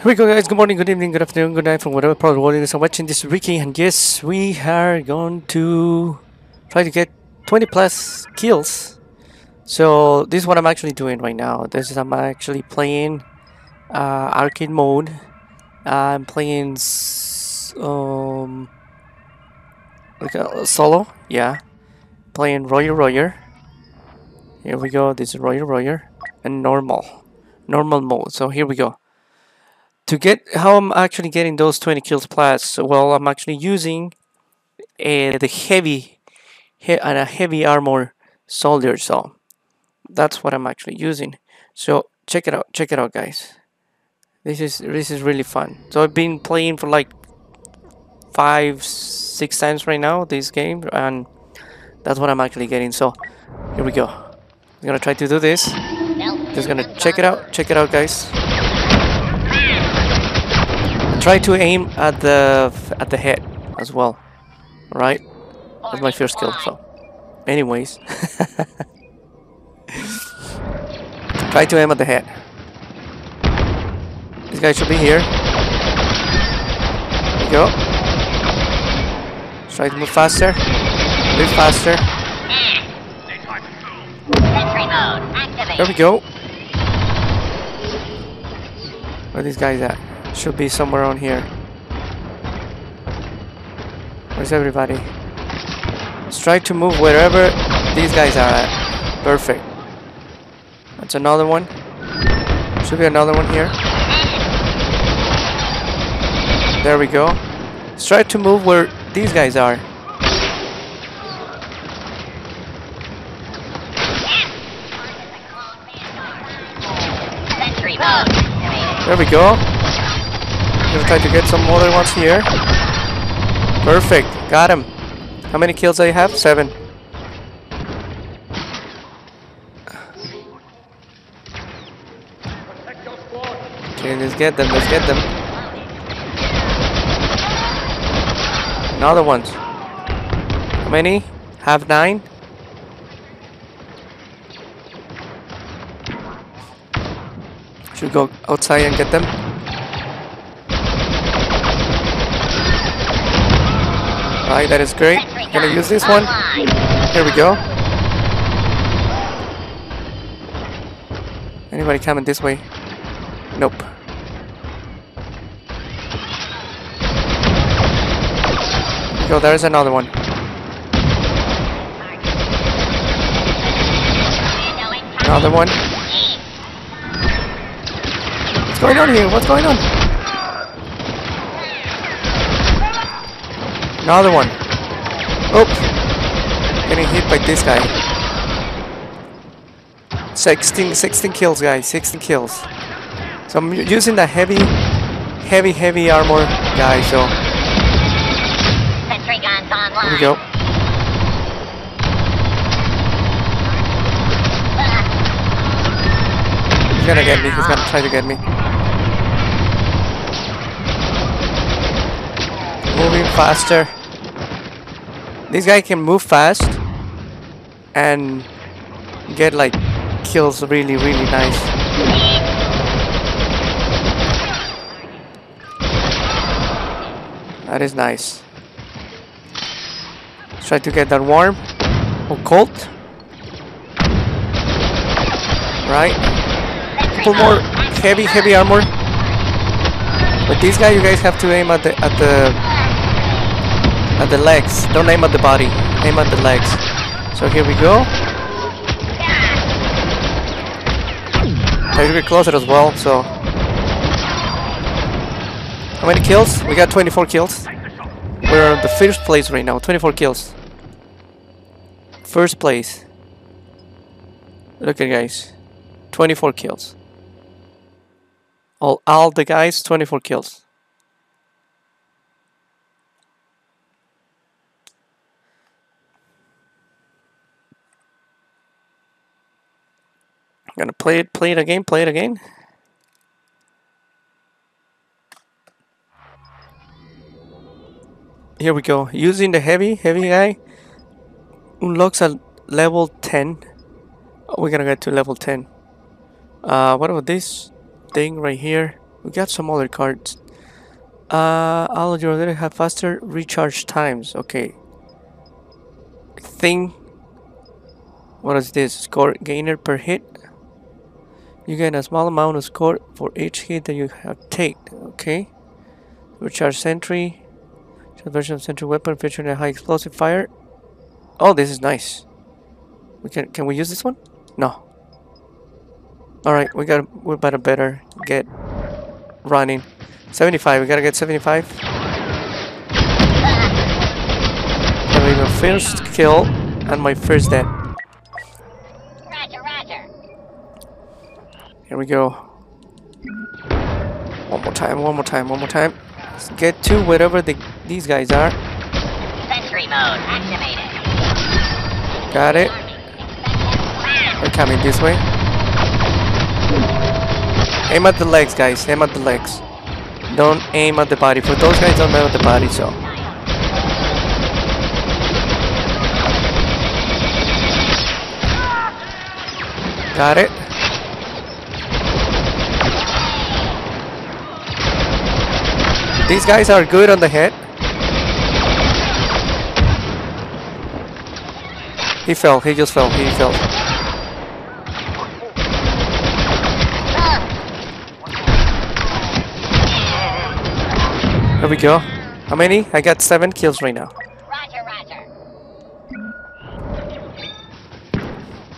Here we go guys, good morning, good evening, good afternoon, good night from whatever part of the world you guys are watching. This is Ricky and yes, we are going to try to get 20 plus kills. So this is what I'm actually doing right now. This is I'm actually playing uh, arcade mode. I'm playing um like a solo, yeah. Playing Roger Roger. Here we go, this is Roger Roger and normal. Normal mode. So here we go to get how I'm actually getting those 20 kills plus, well, I'm actually using uh, the heavy he and a heavy armor soldier. So that's what I'm actually using. So check it out, check it out, guys. This is this is really fun. So I've been playing for like five, six times right now this game, and that's what I'm actually getting. So here we go. I'm gonna try to do this. Just gonna check it out, check it out, guys try to aim at the at the head as well right? That's my first kill so anyways. Try to aim at the head. This guy should be here. There we go. Try to move faster. Move faster. There we go. Where are these guys at should be somewhere on here. Where's everybody? Let's try to move wherever these guys are at. Perfect. That's another one. Should be another one here. There we go. Let's try to move where these guys are. There we go. Gonna try to get some other ones here. Perfect. Got him. How many kills do I have? Seven. Okay, let's get them. Let's get them. Another one. How many? Have nine? Should go outside and get them. Alright, that is great. Gonna use this one. Here we go. Anybody coming this way? Nope. Yo, there's another one. Another one. What's going on here? What's going on? Another one. Oops. Getting hit by this guy. 16, 16 kills, guys. 16 kills. So I'm using the heavy, heavy, heavy armor guy, so... Here we go. He's gonna get me. He's gonna try to get me. Moving faster. This guy can move fast and get like kills really, really nice. That is nice. Let's try to get that warm or cold. Right. Couple more heavy, heavy armor. But this guy, you guys have to aim at the at the at the legs. Don't aim at the body. Aim at the legs. So here we go. Try to get closer as well. So how many kills? We got 24 kills. We're on the first place right now. 24 kills. First place. Look at guys. 24 kills. All, all the guys, 24 kills. Gonna play it, play it again, play it again. Here we go. Using the heavy, heavy guy unlocks a level 10. Oh, we're gonna get to level 10. Uh, what about this thing right here? We got some other cards. Uh, all of your abilities have faster recharge times. Okay. Thing. What is this? Score gainer per hit. You gain a small amount of score for each hit that you have taken. Okay. Recharge sentry. Version of sentry weapon featuring a high explosive fire. Oh, this is nice. We can can we use this one? No. All right, we got we better better get running. 75. We gotta get 75. That'll be my first kill and my first death. Here we go. One more time, one more time, one more time. Let's get to wherever the, these guys are. Sentry mode activated. Got it. They're coming this way. Aim at the legs, guys. Aim at the legs. Don't aim at the body. For those guys, don't aim at the body, so. Got it. These guys are good on the head. He fell. He just fell. He fell. There we go. How many? I got seven kills right now. Roger, roger.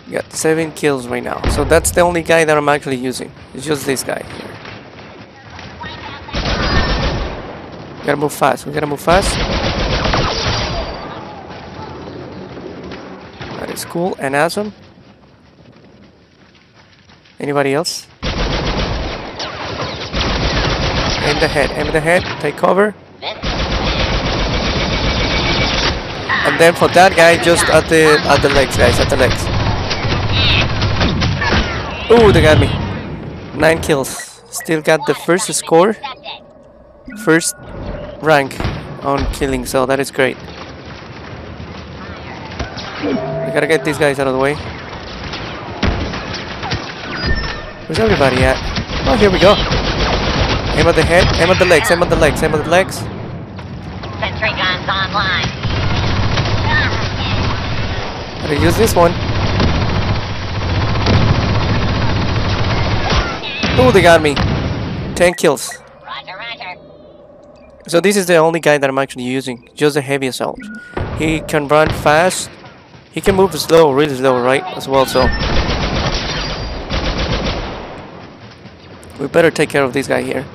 Got seven kills right now. So that's the only guy that I'm actually using. It's just this guy here. Gotta move fast. We gotta move fast. That is cool and awesome. Anybody else? Aim the head. Aim the head. Take cover. And then for that guy, just at the at the legs, guys. At the legs. Ooh, they got me. Nine kills. Still got the first score, first rank on killing, so that is great. We gotta get these guys out of the way. Where's everybody at? Oh, here we go. Aim at the head, aim at the legs, aim at the legs, aim at the legs. Sentry guns online. Gotta use this one. Oh, they got me. 10 kills. So this is the only guy that I'm actually using, just a heavy assault. He can run fast. He can move slow, really slow, right? As well, so we better take care of this guy here.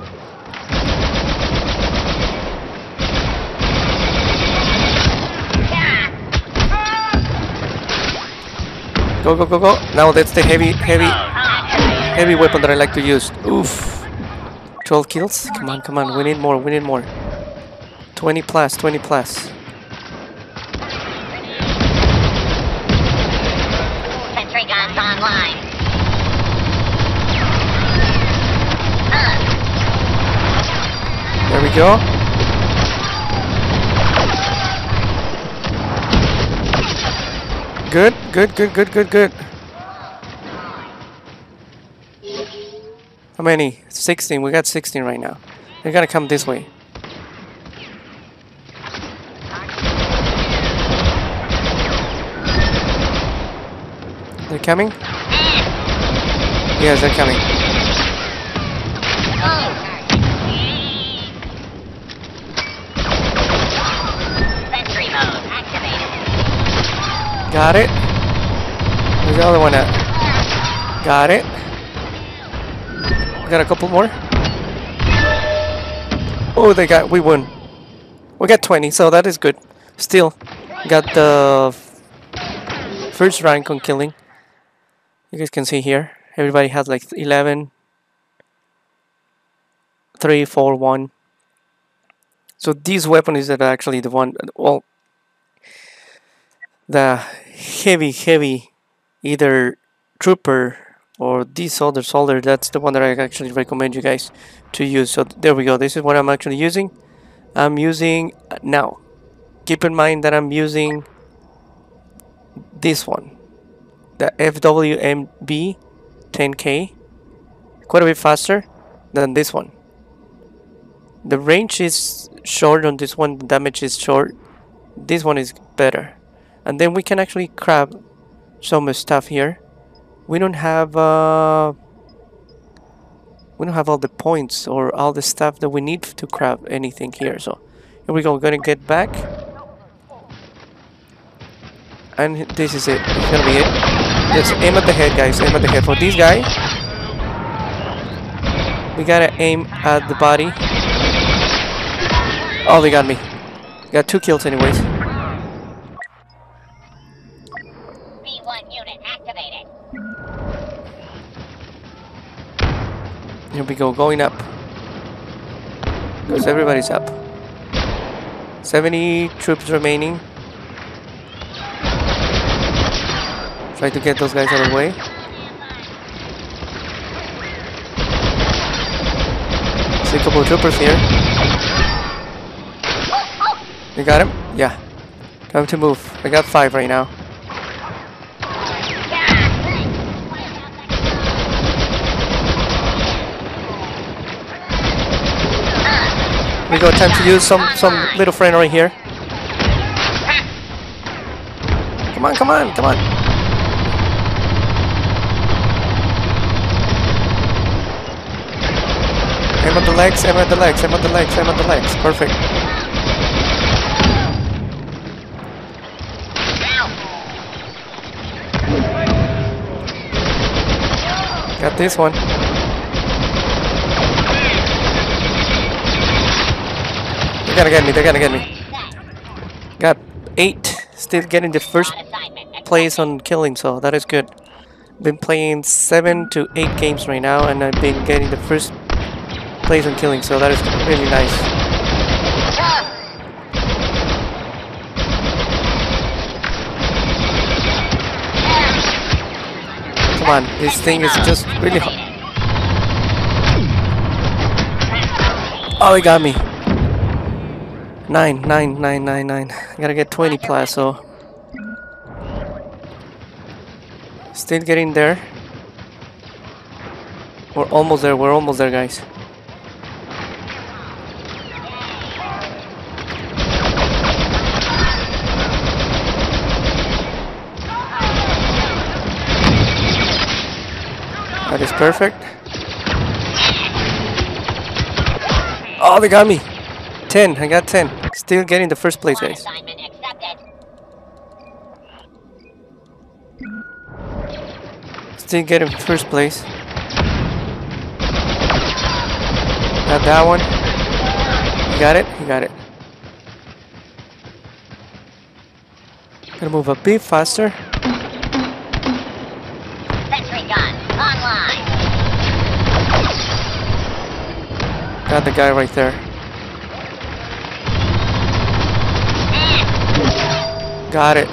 Go, go, go, go! Now that's the heavy, heavy, heavy weapon that I like to use. Oof. 12 kills? Come on, come on. We need more, we need more. 20 plus, 20 plus. Sentry guns online. There we go. Good, good, good, good, good, good. How many? 16. We got 16 right now. They're gonna come this way. They're coming? Yes, they're coming. Got it. Where's the other one at? Got it. We got a couple more. Oh, they got. We won. We got 20, so that is good. Still, got the first rank on killing. You guys can see here. Everybody has like 11, 3, 4, 1. So this weapon is actually the one. Well, the heavy, heavy, either trooper or this other solder That's the one that I actually recommend you guys to use. So there we go. This is what I'm actually using. I'm using now. Keep in mind that I'm using this one, the FWMB 10K, quite a bit faster than this one. The range is short on this one, the damage is short. This one is better. And then we can actually grab some stuff here. We don't have uh we don't have all the points or all the stuff that we need to grab anything here. So here we go, we're gonna get back. And this is it. It's gonna be it. Just aim at the head guys, aim at the head. For this guy, we gotta aim at the body. Oh, they got me. Got two kills anyways. Here we go, going up. Because everybody's up. 70 troops remaining. Try to get those guys out of the way. See a couple of troopers here. You got him? Yeah. Time to move. I got five right now. We got time to use some some little friend right here. Come on, come on, come on. Aim on the legs, aim on the legs, aim on the legs, aim on the legs. Perfect. Got this one. Gonna get me, they're gonna get me. Got eight. Still getting the first place on killing, so that is good. Been playing seven to eight games right now, and I've been getting the first place on killing, so that is really nice. Come on, this thing is just really hard. Oh, he got me. Nine, nine, nine, nine, nine. I gotta get 20 plus, so. Still getting there. We're almost there, we're almost there, guys. That is perfect. Oh, they got me. 10, I got 10. Still getting the first place, guys. Still getting first place. Got that one. You got it? You got it. Gotta move a bit faster. Sentry gun online. Got the guy right there. Got it.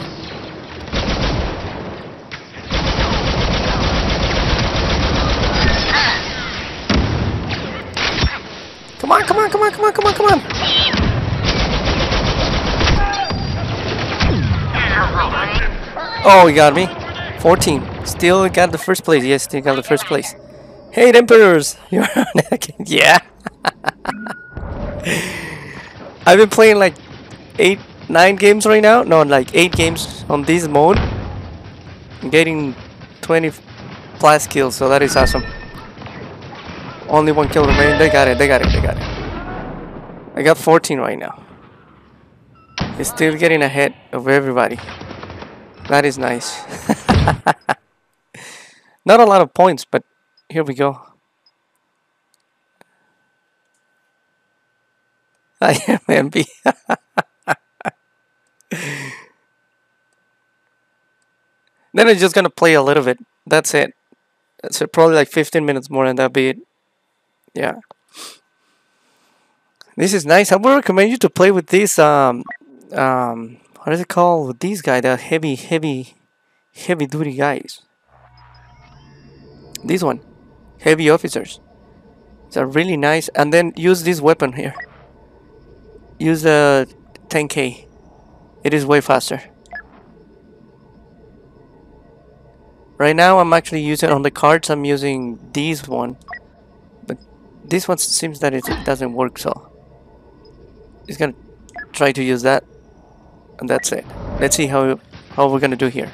Come on, come on, come on, come on, come on, come on. Oh, he got me. 14. Still got the first place. Yes, still got the first place. Hey, Emperors! You're on. Yeah. I've been playing like eight, nine games right now. No, like eight games on this mode. I'm getting 20 plus kills, so that is awesome. Only one kill remaining. They got it. They got it. They got it. I got 14 right now. It's still getting ahead of everybody. That is nice. Not a lot of points, but here we go. I am MB. then I'm just gonna play a little bit. That's it. That's it. Probably like 15 minutes more, and that'll be it. Yeah. This is nice. I would recommend you to play with this. Um, um, what is it called? With these guys, the heavy, heavy, heavy duty guys. This one, heavy officers. It's a really nice. And then use this weapon here. Use the 10k. It is way faster. Right now, I'm actually using on the cards. I'm using this one, but this one seems that it doesn't work. So He's gonna try to use that, and that's it. Let's see how how we're gonna do here.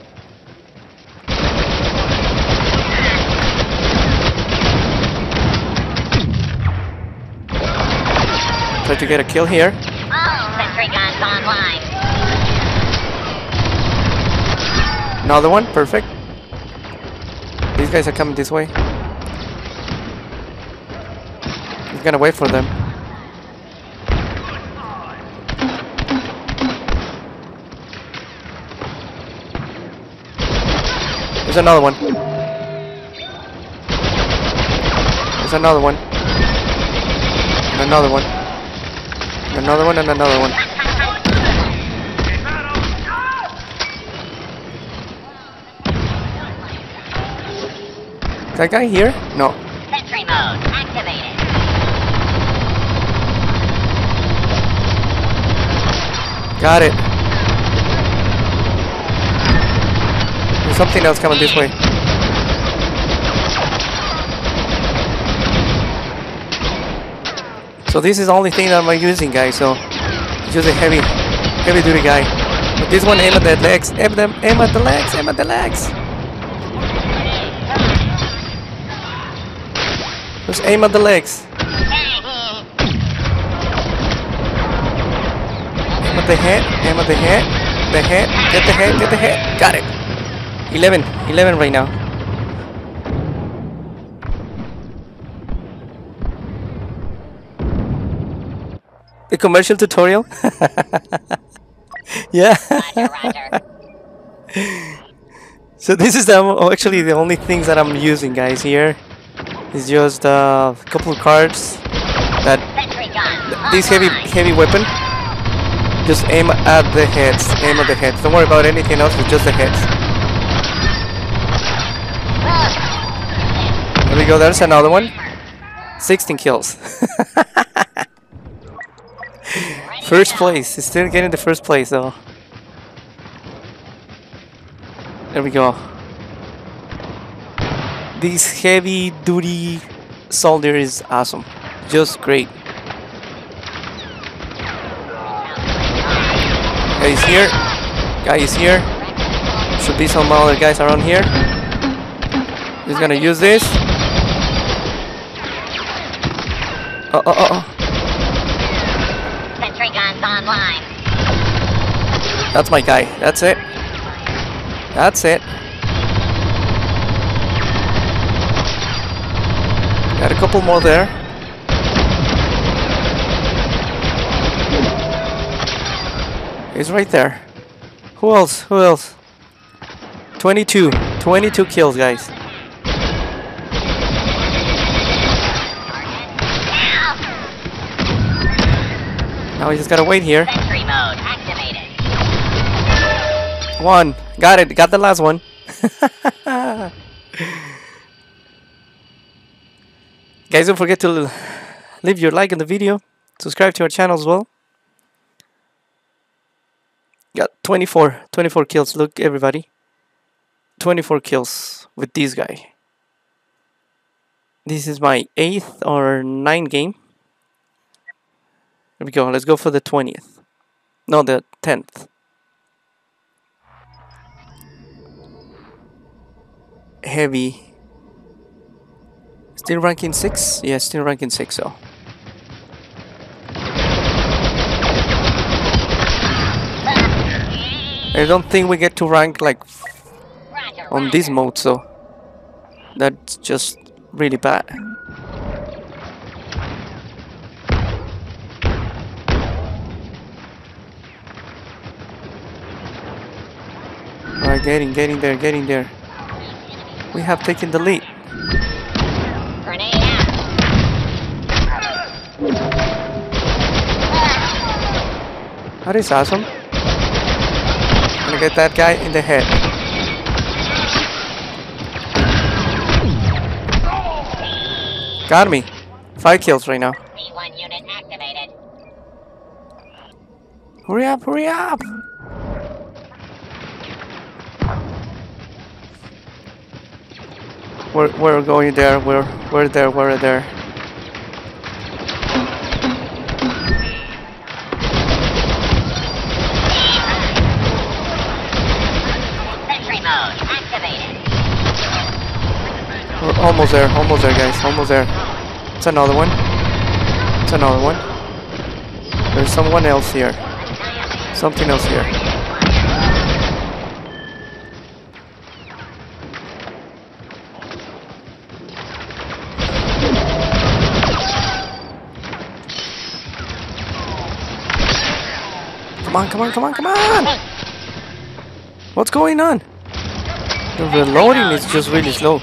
Try to get a kill here. Sentry guns online. Another one, perfect. These guys are coming this way. He's gonna wait for them. There's another one. There's another one. And another one. And another one and another one. That guy here? No. Sentry mode activated. Got it. There's something else coming this way. So this is the only thing that I'm using, guys. So it's just a heavy, heavy duty guy. But this one aim at the legs, aim them, aim at the legs, aim at the legs. Just aim at the legs. Aim at the head, aim at the head, the head, get the head, get the head. Got it. 11, 11 right now. The commercial tutorial? yeah. So this is the, oh, actually the only things that I'm using, guys. Here is just a couple of cards that this heavy heavy weapon. Just aim at the heads. Aim at the heads. Don't worry about anything else. It's just the heads. There we go. There's another one. 16 kills. first place. Still getting the first place though. There we go. This heavy duty soldier is awesome. Just great. Guy is here. Guy is here. Should be some other guys around here. He's gonna use this. Oh, oh, oh, oh. Sentry guns online. That's my guy. That's it. That's it. Got a couple more there. He's right there. Who else? Who else? 22. 22 kills, guys. Now we just gotta wait here. Sentry mode activated. One. Got it. Got the last one. Guys, don't forget to leave your like in the video. Subscribe to our channel as well. Got 24. 24 kills. Look, everybody. 24 kills with this guy. This is my 8th or 9th game. Here we go. Let's go for the 20th. No, the 10th. heavy. Still ranking 6? Yeah, still ranking 6, so. I don't think we get to rank like on this mode, so that's just really bad. Alright, getting, getting there, getting there. We have taken the lead. That is awesome. I'm Gonna get that guy in the head. Got me. Five kills right now. B1 unit activated. Hurry up, hurry up! We're, we're going there, we're, we're there, we're there. Almost there, almost there, guys, almost there. It's another one. It's another one. There's someone else here. Something else here. Come on, come on, come on, come on! What's going on? The reloading is just really slow.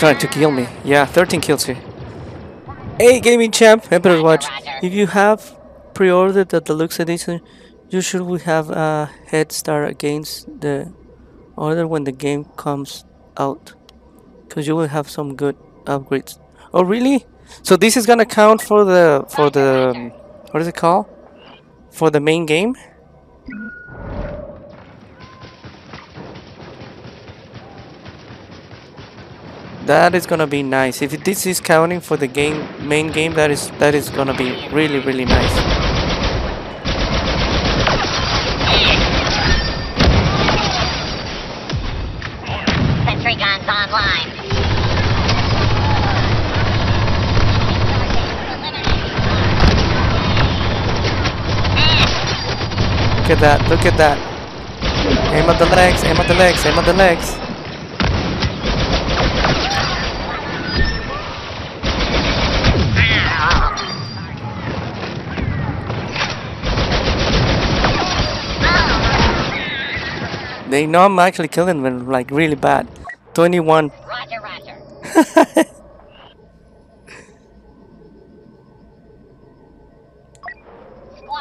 Trying to kill me. Yeah, 13 kills here. Hey, gaming champ, Emperor Watch. If you have pre-ordered the deluxe edition, you should have a head start against the order when the game comes out, because you will have some good upgrades. Oh, really? So this is gonna count for the for the um, what is it called? For the main game? That is gonna be nice. If this is counting for the game main game, that is that is gonna be really really nice. Sentry guns online. Look at that, look at that. Aim at the legs, aim at the legs, aim at the legs. They know I'm actually killing them like really bad. 21. Roger, roger.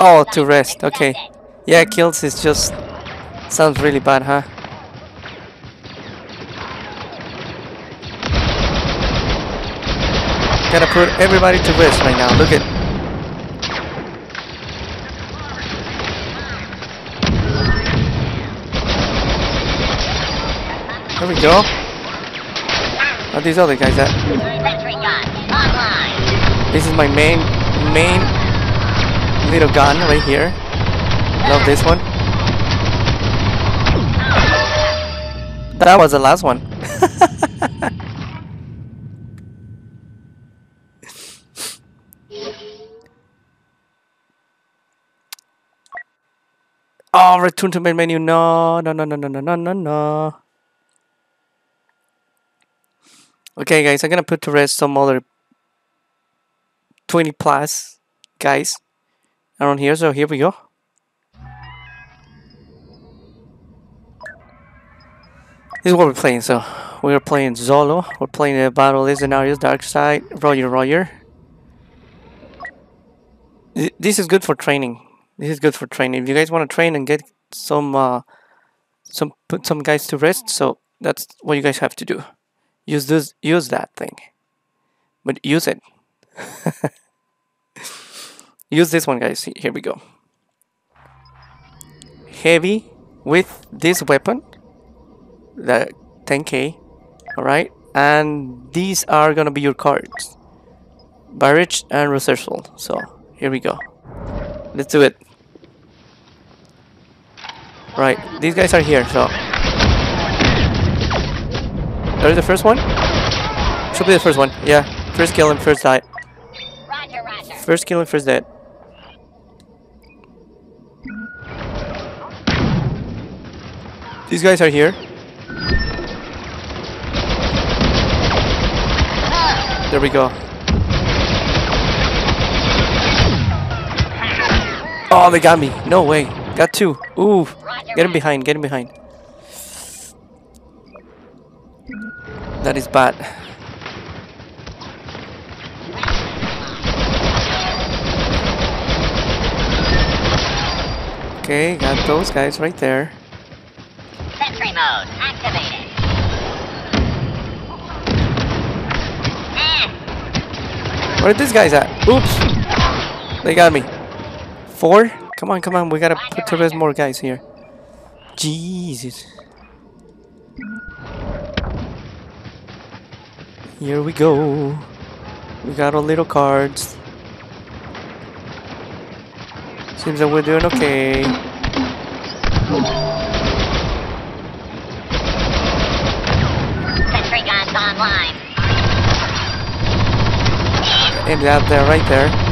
Oh, to rest, okay. Yeah, kills is just sounds really bad, huh? Gotta put everybody to rest right now. Look at There we go. Are these other guys at? This is my main main little gun right here. Love this one. That was the last one. oh, return to main menu. No, no, no, no, no, no, no, no, no. Okay, guys, I'm gonna put to rest some other 20 plus guys around here. So here we go. This is what we're playing. So we're playing Zolo. We're playing the Battle Legionnaires Dark Side. Roger, Roger. Th- This is good for training. This is good for training. If you guys want to train and get some, uh, some put some guys to rest, so that's what you guys have to do. Use this, use that thing, but use it. use this one, guys. Here we go. Heavy with this weapon the 10k all right and these are gonna be your cards barrage and reserval so here we go let's do it right these guys are here so there's the first one should be the first one yeah first kill and first die Roger, roger. first kill and first dead these guys are here There we go. Oh, they got me. No way. Got two. Ooh. Get him behind. Get him behind. That is bad. Okay, got those guys right there. Sentry mode activated. Where are these guys at? Oops. They got me. Four? Come on, come on. We gotta put to rest more guys here. Jesus. Here we go. We got our little cards. Seems that we're doing okay. Sentry guns online. And out there, right there.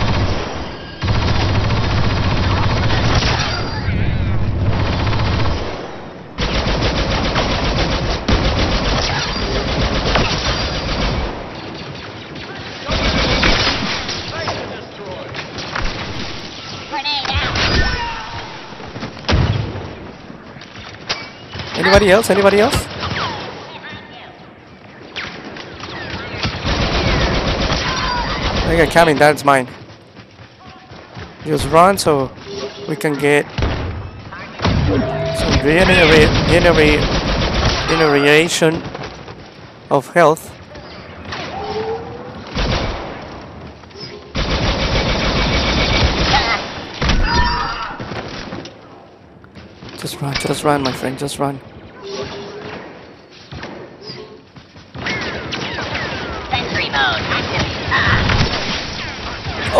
Grenade out. Anybody else? Anybody else? I got coming, that's mine. Just run so we can get some regenerate, of health. Just run, just run, my friend, just run.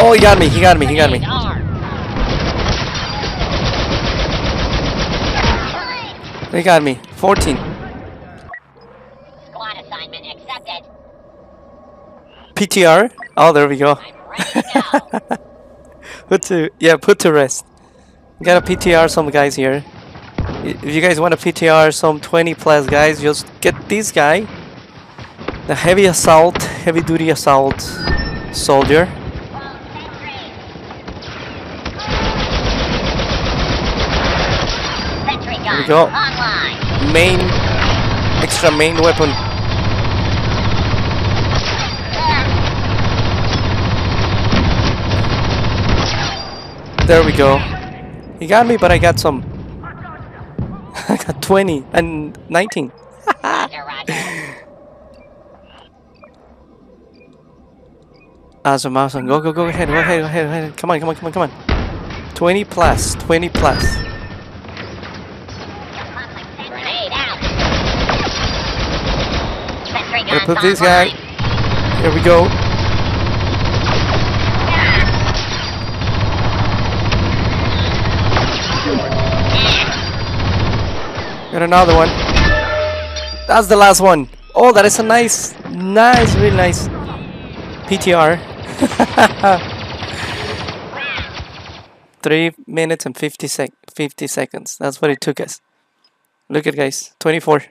Oh, he got me, he got me, he got me. He got me. 14. Squad assignment accepted. PTR? Oh, there we go. I'm ready to go. put to yeah, put to rest. Gotta PTR some guys here. If you guys want to PTR some 20 plus guys, just get this guy, the heavy assault, heavy duty assault soldier. Sentry we go. Main, extra main weapon. There we go. He got me, but I got some. I got 20 and 19. Roger, roger. Awesome, awesome. Go, go, go ahead, go ahead, go ahead, go ahead. Come on, come on, come on, come on. 20 plus, 20 plus. Grenade out. Sentry Gonna guns put this guy. online. Here we go. Got another one. That's the last one. Oh, that is a nice, nice, really nice PTR. Three minutes and 50 sec 50 seconds. That's what it took us. Look at guys, 24.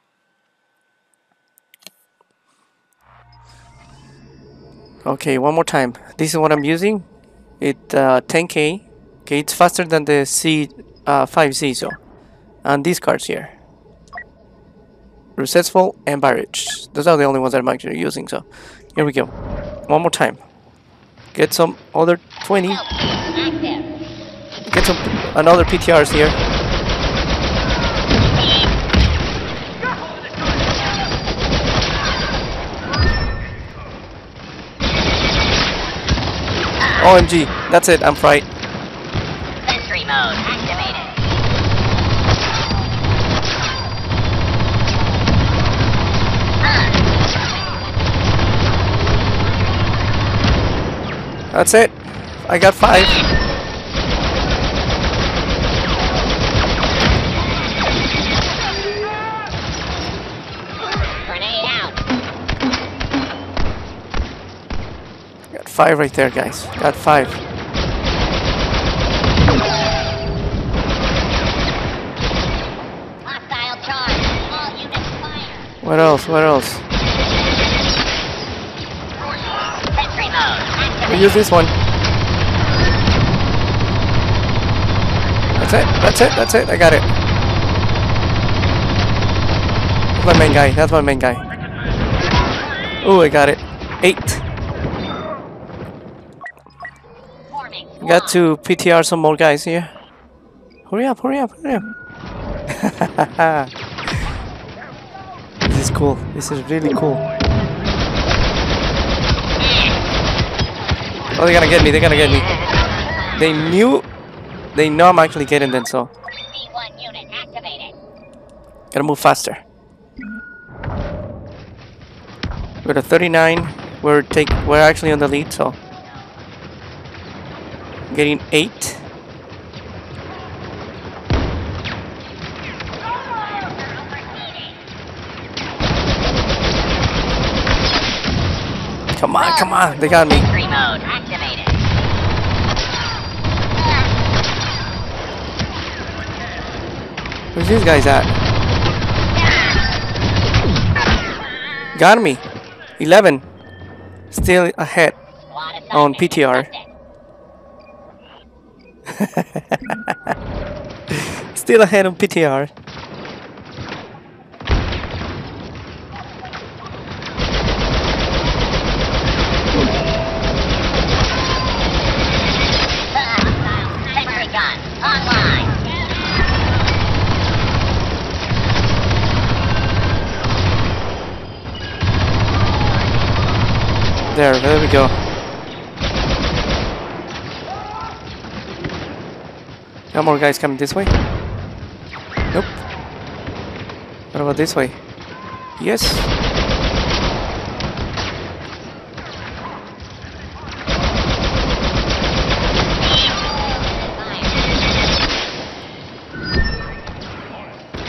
Okay, one more time. This is what I'm using. It uh, 10k. Okay, it's faster than the C uh, 5C so. And these cards here. Recessful and Barrage. Those are the only ones that I'm actually using. So here we go. One more time. Get some other 20. Get some another PTRs here. OMG, that's it, I'm fried. Sentry mode activated. That's it. I got five. Five right there, guys. Got five. Hostile charge. All units fire. What else? What else? We use this one. That's it. That's it. That's it. I got it. That's my main guy. That's my main guy. Oh, I got it. Eight. Got to PTR some more guys here. Hurry up, hurry up, hurry up. this is cool. This is really cool. Oh, they're gonna get me. They're gonna get me. They knew. They know I'm actually getting them, so. C1 unit activated. Gotta move faster. We're at 39. We're take. We're actually on the lead, so getting eight. Come on, come on, they got me. Entry mode activated. Where's these guys at? Got me. 11. Still ahead. On PTR. Still ahead on PTR. There, there we go. Got more guys coming this way? Nope. What about this way? Yes.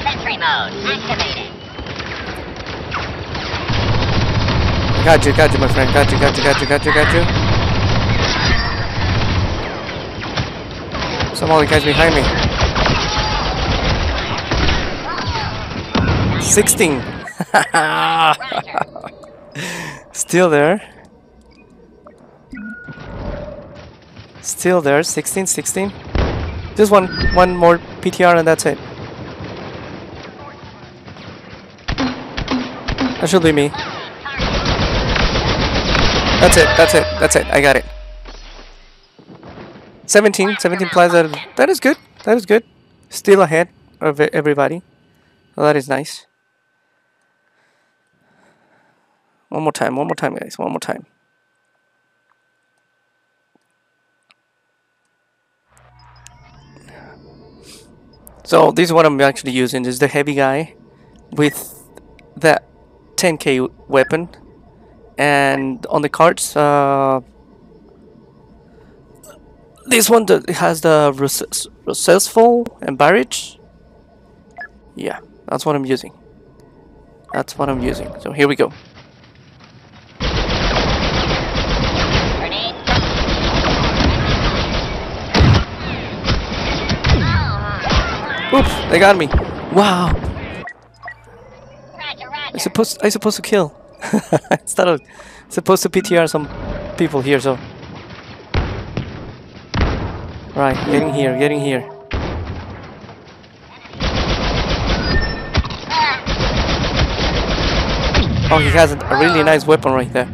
Sentry mode activated. Got you, got you, my friend. Got you, got you, got you, got you, got you. Some other guys behind me. 16. Still there. Still there. 16, 16. Just one, one more PTR and that's it. That should be me. That's it, that's it, that's it, I got it. 17, 17 plus, that, is good, that is good. Still ahead of everybody. Well, that is nice. One more time, one more time, guys, one more time. So this is what I'm actually using, this is the heavy guy with that 10k weapon and on the cards uh, this one that has the resourceful and barrage? Yeah that's what I'm using. That's what I'm using. So here we go. Oops they got me. Wow. I supposed I supposed to kill. Instead of supposed to PTR some people here so right getting here getting here Oh, he has a really nice weapon right there.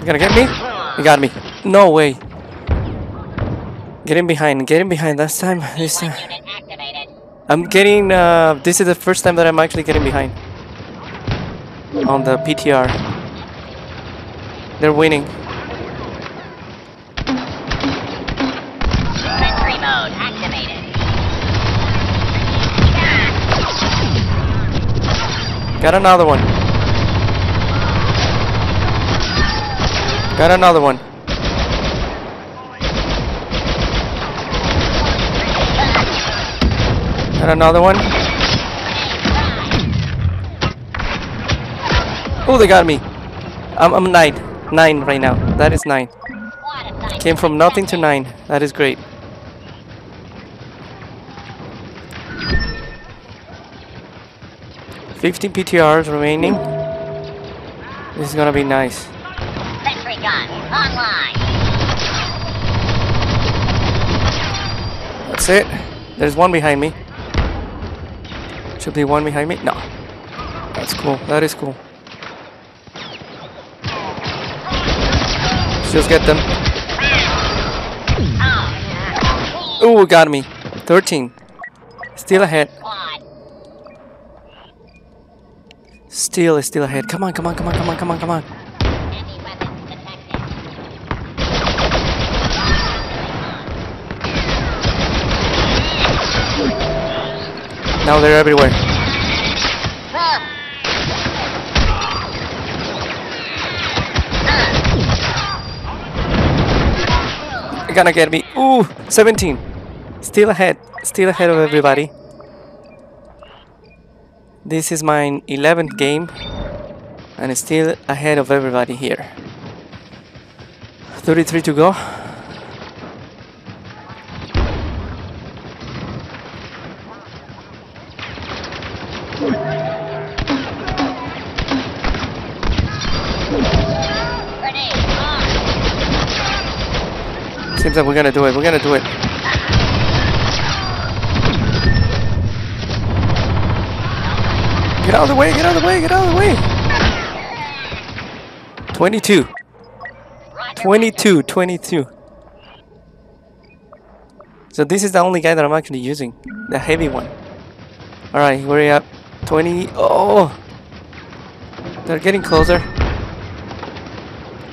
You gonna get me? You got me. No way. Get in behind. Get in behind. This time. This time. I'm getting. Uh, this is the first time that I'm actually getting behind. On the PTR. They're winning. Mode activated. Got another one. Got another one. Got another one. Oh, they got me. I'm, I'm nine. Nine right now. That is nine. Came from nothing to nine. That is great. Fifteen PTRs remaining. This is gonna be nice. Sentry gun online. That's it. There's one behind me. Should be one behind me. No. That's cool. That is cool. Just get them. Ooh, got me. 13. Still ahead. Still is still ahead. Come on, come on, come on, come on, come on, come on. Now they're everywhere. Gonna get me. Ooh, 17. Still ahead. Still ahead of everybody. This is my 11th game. And still ahead of everybody here. 33 to go. We're gonna do it. We're gonna do it. Get out of the way, get out of the way, get out of the way. 22. 22, 22. So this is the only guy that I'm actually using. The heavy one. Alright, hurry up. 20. Oh! They're getting closer.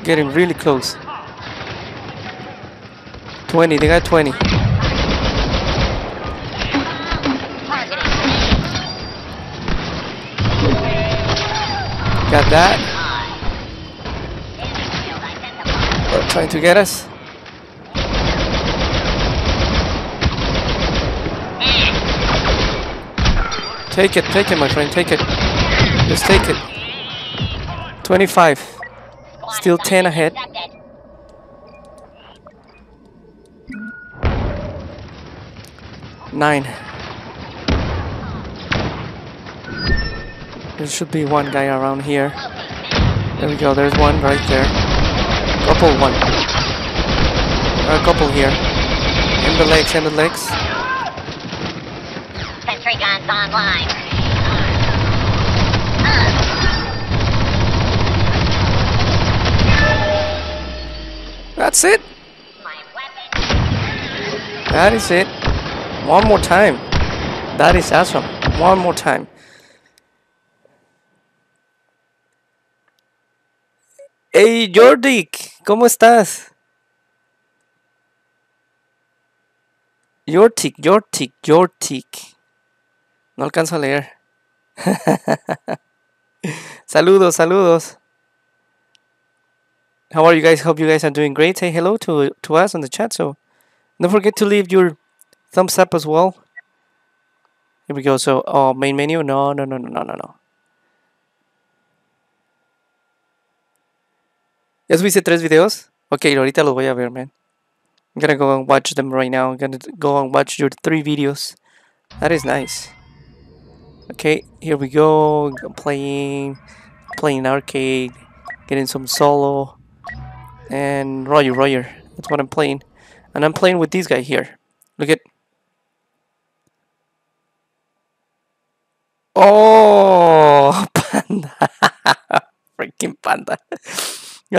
Getting really close. 20, they got 20. Got that. They're trying to get us. Take it, take it, my friend, take it. Just take it. 25. Still 10 ahead. Nine. There should be one guy around here. There we go, there's one right there. Couple one. A couple here. In the legs, in the legs. Sentry guns online. That's it. That is it. One more time. That is awesome. One more time. Hey Jordik, ¿cómo estás? Yortik, Yortik, Yortik. No alcanzo a leer. saludos, saludos. How are you guys? Hope you guys are doing great. Say hello to to us on the chat. So don't forget to leave your thumbs up as well. Here we go. So, oh, main menu. No, no, no, no, no, no, no. ¿Ya subiste tres videos? Ok, ahorita los voy a ver, man. I'm gonna go and watch them right now. I'm gonna go and watch your three videos. That is nice. Okay, here we go. Playing, playing arcade, getting some solo, and Roger, Roger. That's what I'm playing, and I'm playing with this guy here. Look at. Oh, panda! Freaking panda!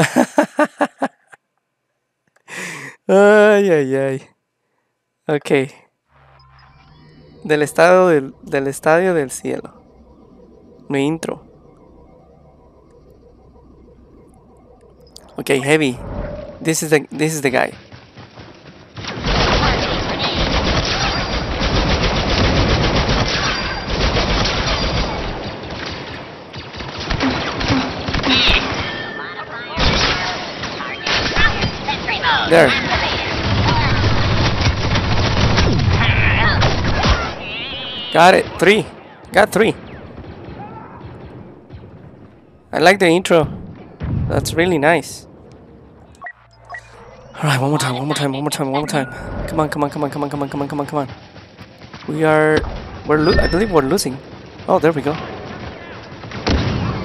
ay, ay, ay. Ok. Del estado del, del estadio del cielo. Mi intro. Okay, heavy. This is the this is the guy. There. Got it. Three. Got three. I like the intro. That's really nice. Alright, one more time, one more time, one more time, one more time. Come on, come on, come on, come on, come on, come on, come on, come on. We are we're I believe we're losing. Oh, there we go.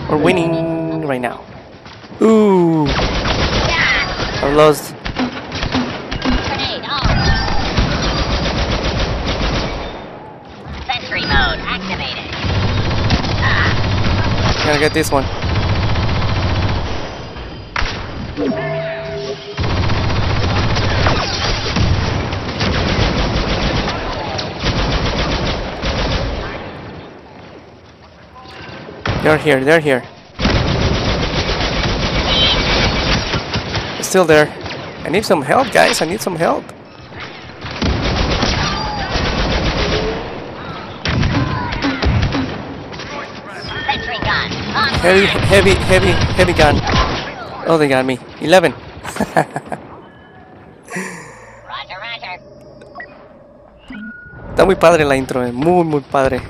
We're winning right now. Ooh, I lost. Gotta get this one. They're here, they're here. Still there. I need some help, guys. I need some help. Heavy, heavy, heavy, heavy gun. Oh, they got me. 11. Roger, roger. Está muy padre la intro, eh. muy, muy padre.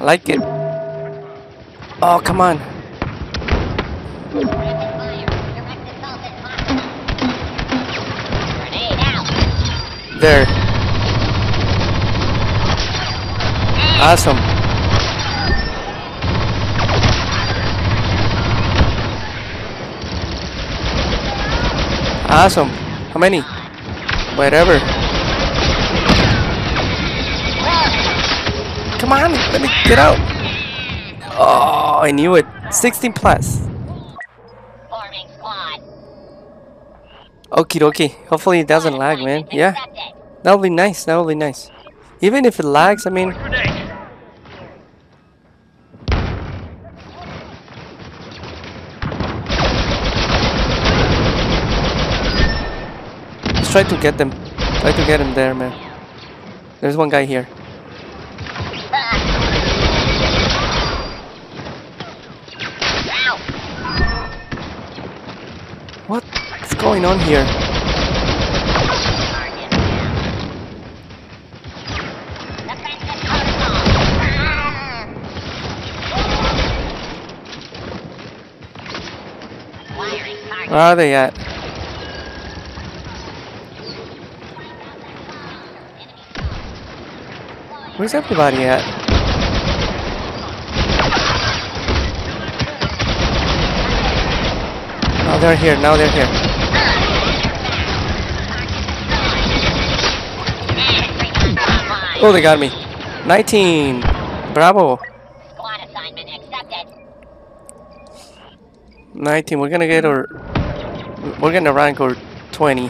I like it. Oh, come on. Rapid fire. Direct assault is possible. Grenade out. There. Awesome. Awesome. How many? Whatever. Come on, let me get out. Oh, I knew it. 16 plus. Okie dokie. Hopefully it doesn't lag, man. Yeah, that'll be nice. That'll be nice. Even if it lags, I mean, Let's try to get them. Try to get him there, man. There's one guy here. Ow. What's going on here? Where are they at? Where's everybody at? Oh, they're here. Now they're here. Oh, they got me. 19. Bravo. Squad assignment accepted. 19. We're gonna get our. We're gonna rank our 20.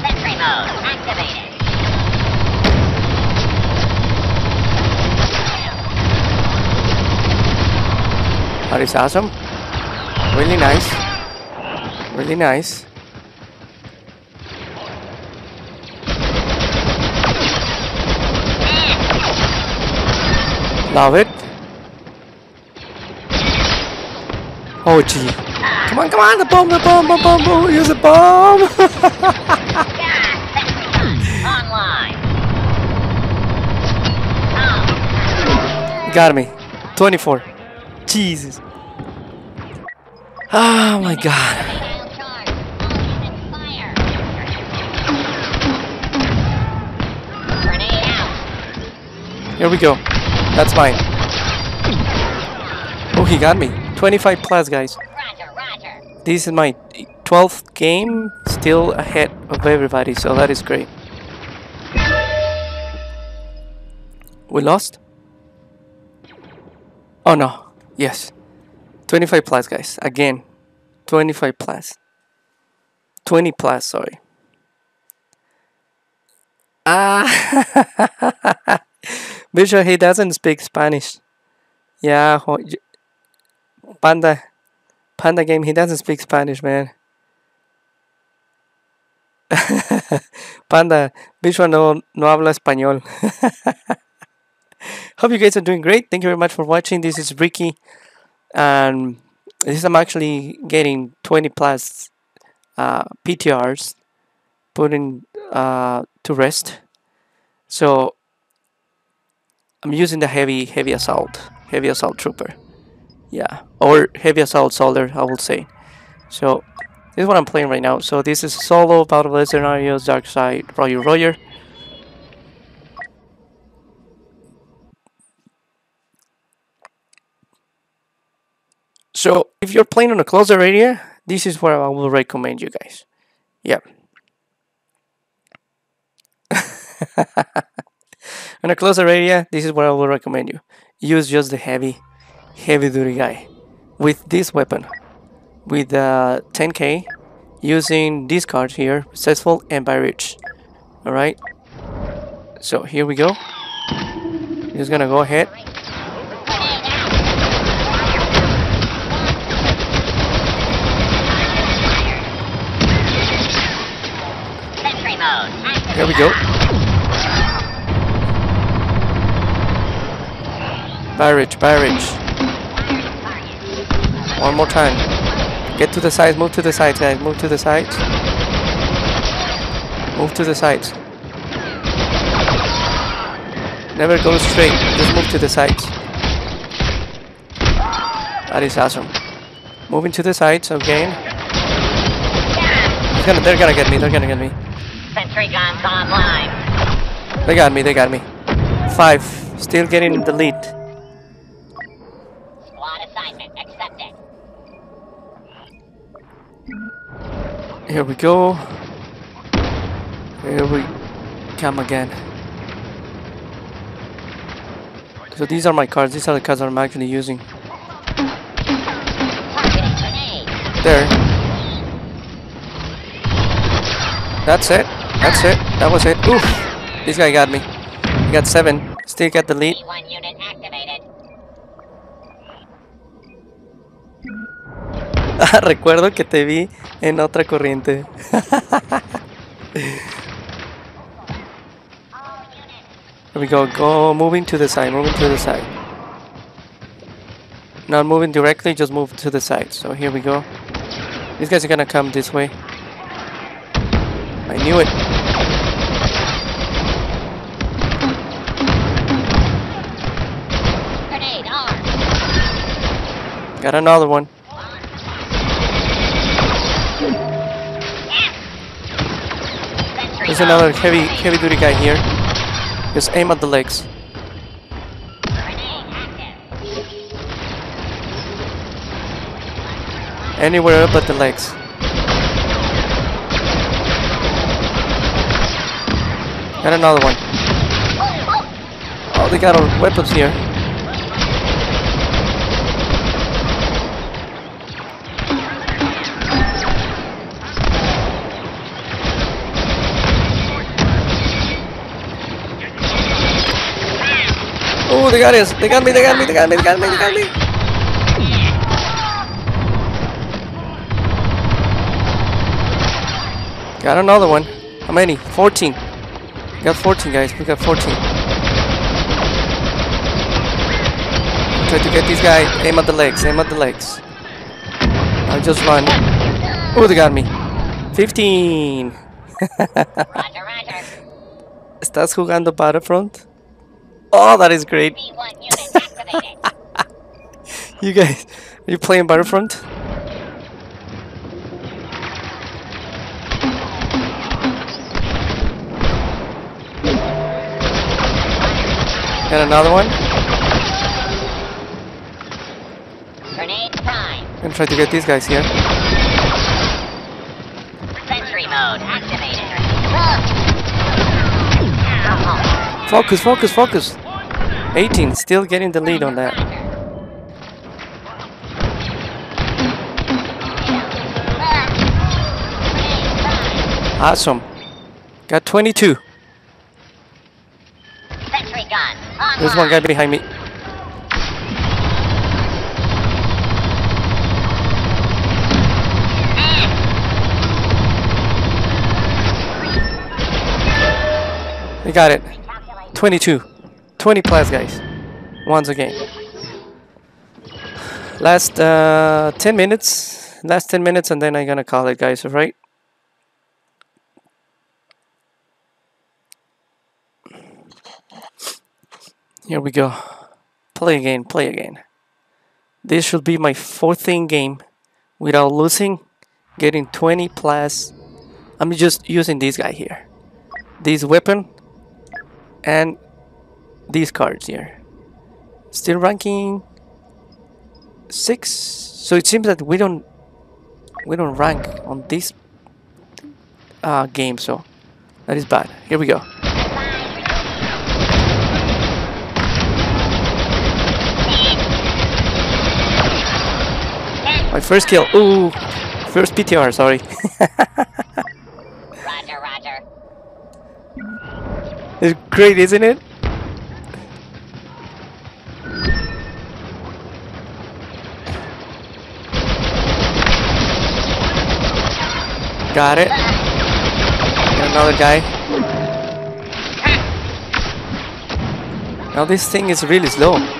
Sentry mode activated. That is awesome. Really nice. Really nice. Love it. Oh gee. Come on, come on, the bomb, the bomb, the bomb, bomb, use the bomb! Got me. 24. Jesus. Oh my god. Here we go. That's mine. Oh, he got me. 25 plus, guys. This is my 12th game, still ahead of everybody, so that is great. We lost? Oh no, yes. 25 plus, guys. Again, 25 plus. 20 plus, sorry. Ah! Bishop, he doesn't speak Spanish. Yeah, Panda. Panda game, he doesn't speak Spanish, man. Panda, Bishwa no, no habla español. Hope you guys are doing great. Thank you very much for watching. This is Ricky. And this I'm actually getting 20 plus uh, PTRs putting uh, to rest. So I'm using the heavy heavy assault, heavy assault trooper. Yeah, or heavy assault soldier, I will say. So this is what I'm playing right now. So this is solo battle of scenarios, dark side, Roger Roger. So if you're playing on a closer area, this is where I will recommend you guys. Yeah. on a closer area, this is where I will recommend you. Use just the heavy, heavy duty guy with this weapon, with uh, 10k, using this card here, successful and barrage. All right. So here we go. Just gonna go ahead. Grenade out. Here we go. Barrage, barrage. One more time. Get to the sides, move to the sides, guys. Move to the sides. Move to the sides. Never go straight, just move to the sides. That is awesome. Moving to the sides again. Gonna, they're gonna get me, they're gonna get me. Sentry guns online. They got me, they got me. Five, still getting the lead. Squad assignment accepted. Here we go. Here we come again. So these are my cards. These are the cards that I'm actually using. There. That's it. That's it. That was it. Oof. This guy got me. He got seven. Still got the lead. P1 unit activated. Recuerdo que te vi en otra corriente. Here we go. Go moving to the side. Moving to the side. Not moving directly, just move to the side. So here we go. These guys are gonna come this way. I knew it. Got another one. There's another heavy heavy duty guy here. Just aim at the legs. Anywhere at the legs. Got another one. Oh, they got our weapons here. Oh, they got us. They got me, they got me, they got me, they got me, they got me. Got another one. How many? 14. We got 14, guys. We got 14. Try to get this guy. Aim at the legs. Aim at the legs. I just run. Oh, they got me. 15. Roger. ¿Estás jugando Battlefront? Oh, that is great. P1 unit activated. You guys, are you playing Battlefront? And another one. Grenade prime. And try to get these guys here. Sentry mode activated. Focus, focus, focus. 18, still getting the lead on that. Awesome. Got 22. Sentry gun. There's one guy behind me. We got it. 22. 20 plus, guys. Once again. Last uh, 10 minutes. Last 10 minutes, and then I'm gonna call it, guys, alright? Here we go. Play again, play again. This should be my 14th game without losing, getting 20 plus. I'm just using this guy here. This weapon and these cards here. Still ranking 6. So it seems that we don't we don't rank on this uh, game, so that is bad. Here we go. My first kill. Ooh, first PTR. Sorry. Roger, roger. it's great, isn't it? Got it. Got another guy. Now this thing is really slow.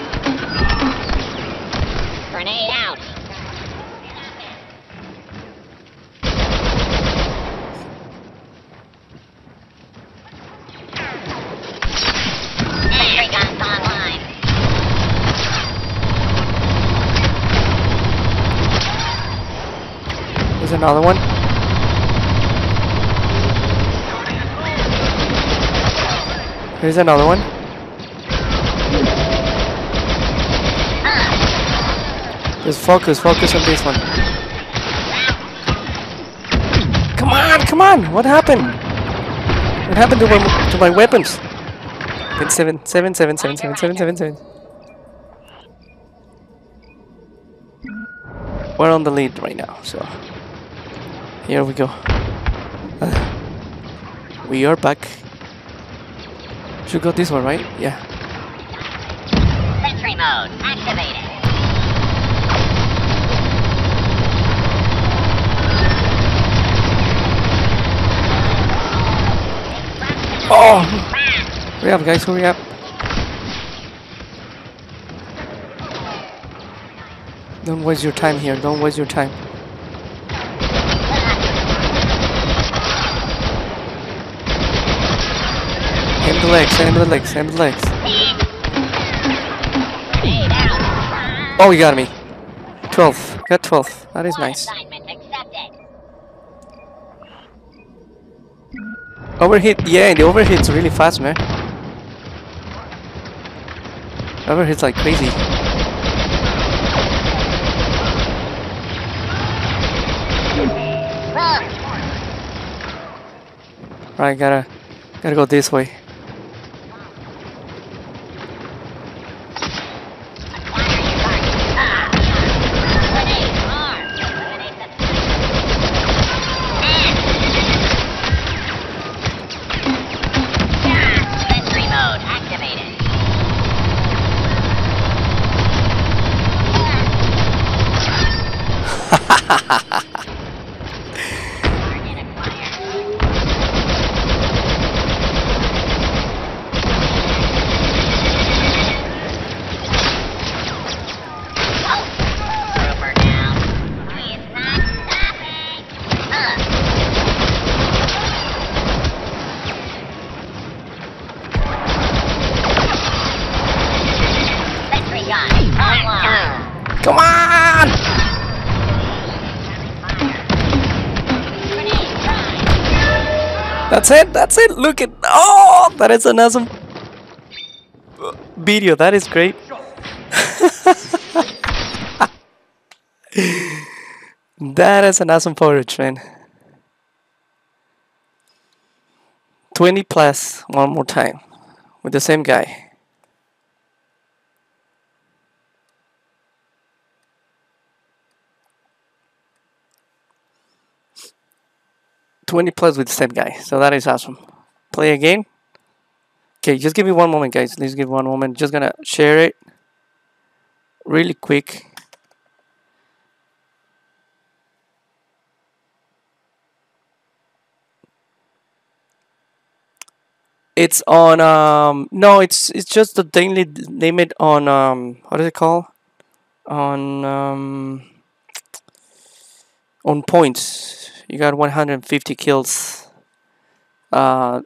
another one. Here's another one. Just focus, focus on this one. Come on, come on! What happened? What happened to my, to my weapons? It's. We're on the lead right now, so here we go. Uh, we are back. Should go this one, right? Yeah. Sentry mode activated. Oh! Hurry up, guys, hurry up. Don't waste your time here, don't waste your time. Aim the legs, aim the legs, aim the legs. Oh, you got me. 12. Got 12. That is nice. Overhit, yeah, the overhit's really fast, man. Overhit's like crazy. Right, gotta, gotta go this way. That's it, that's it, look at, oh, that is an awesome video, that is great. that is an awesome footage, man. 20 plus one more time with the same guy. Twenty plus with the same guy, so that is awesome. Play again. Okay, just give me one moment, guys. Please give one moment. Just gonna share it really quick. It's on um no, it's it's just the daily name it on um what is it called? On um on points. You got 150 kills. Uh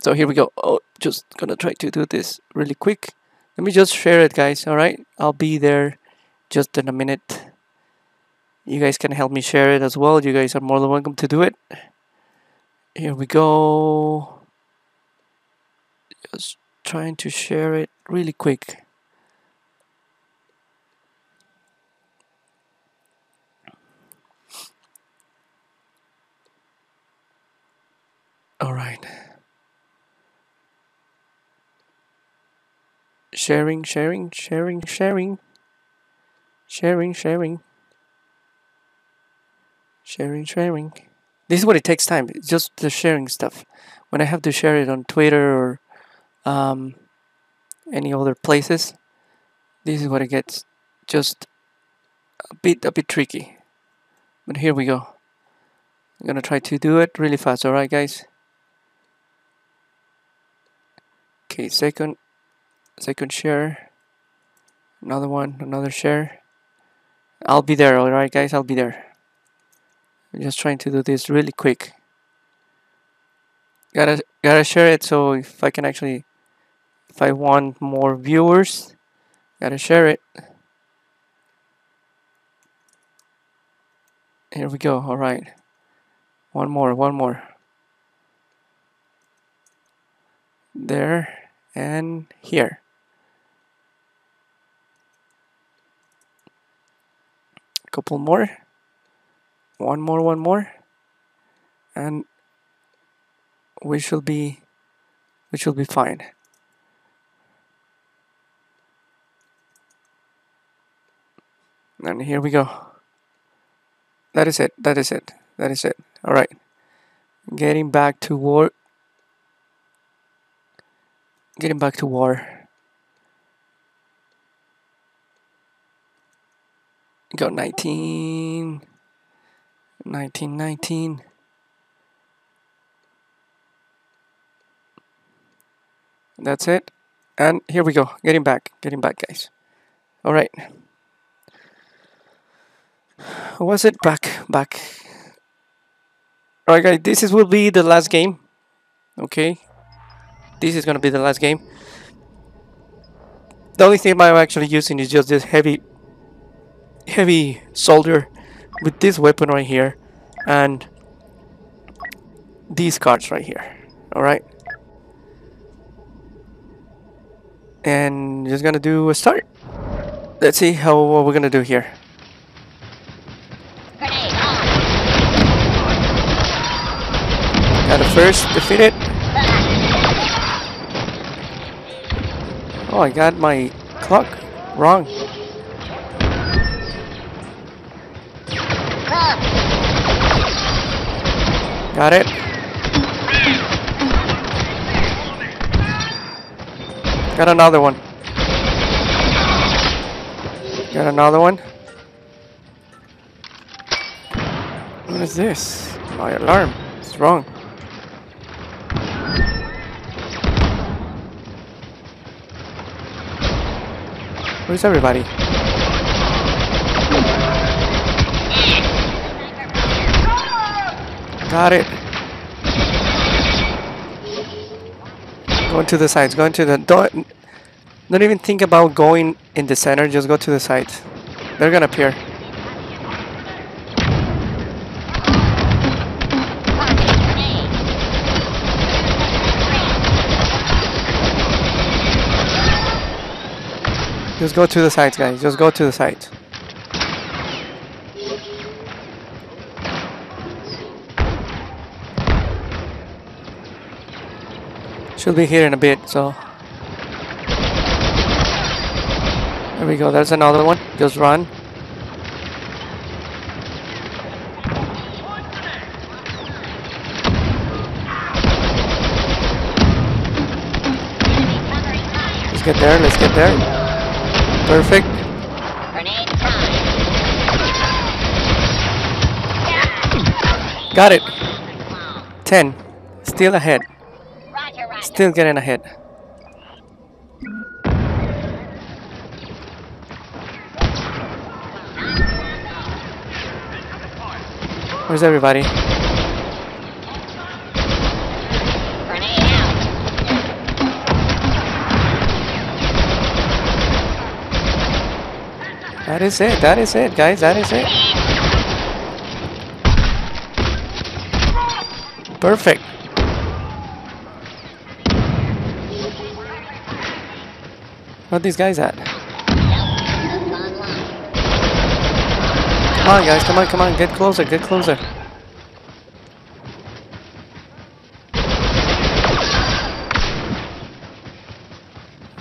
so here we go. Oh, just gonna try to do this really quick. Let me just share it, guys. All right, I'll be there just in a minute. You guys can help me share it as well. You guys are more than welcome to do it. Here we go. Just trying to share it really quick. All right. Sharing, sharing, sharing, sharing. Sharing, sharing. Sharing, sharing. This is what it takes time. It's just the sharing stuff. When I have to share it on Twitter or um, any other places, this is what it gets just a bit a bit tricky. But here we go. I'm gonna try to do it really fast. All right, guys. Okay, second, second share. Another one, another share. I'll be there. All right, guys. I'll be there. I'm just trying to do this really quick. Gotta gotta share it so if I can actually, if I want more viewers, gotta share it. Here we go. All right. One more, one more. There and here. A couple more. One more, one more. And we should be we should be fine. And here we go. That is it. That is it. That is it. All right. Getting back to war. Getting back to war. Got 19. 19, 19. That's it. And here we go. Getting back. Getting back, guys. All right. Was it back? Back. All right, guys. This is will be the last game. Okay. This is gonna be the last game. The only thing I'm actually using is just this heavy, heavy soldier with this weapon right here, and these cards right here. All right. and just gonna do a start. Let's see how what we're gonna do here. Got the first defeated. Oh, I got my clock wrong. Got it. Got another one. Got another one. What is this? My alarm. It's wrong. Where's everybody? Got it. Going to the sides. Going to the don't. Don't even think about going in the center. Just go to the sides. They're gonna appear. Just go to the sides, guys. Just go to the sides. Should be here in a bit, so. There we go, there's another one. Just run. Let's get there, let's get there. Perfect. Got it. 10. Still ahead. Still getting ahead. Where's everybody? That is it. That is it, guys. That is it. Perfect. What these guys at? Come on, guys. Come on, come on. Get closer. Get closer.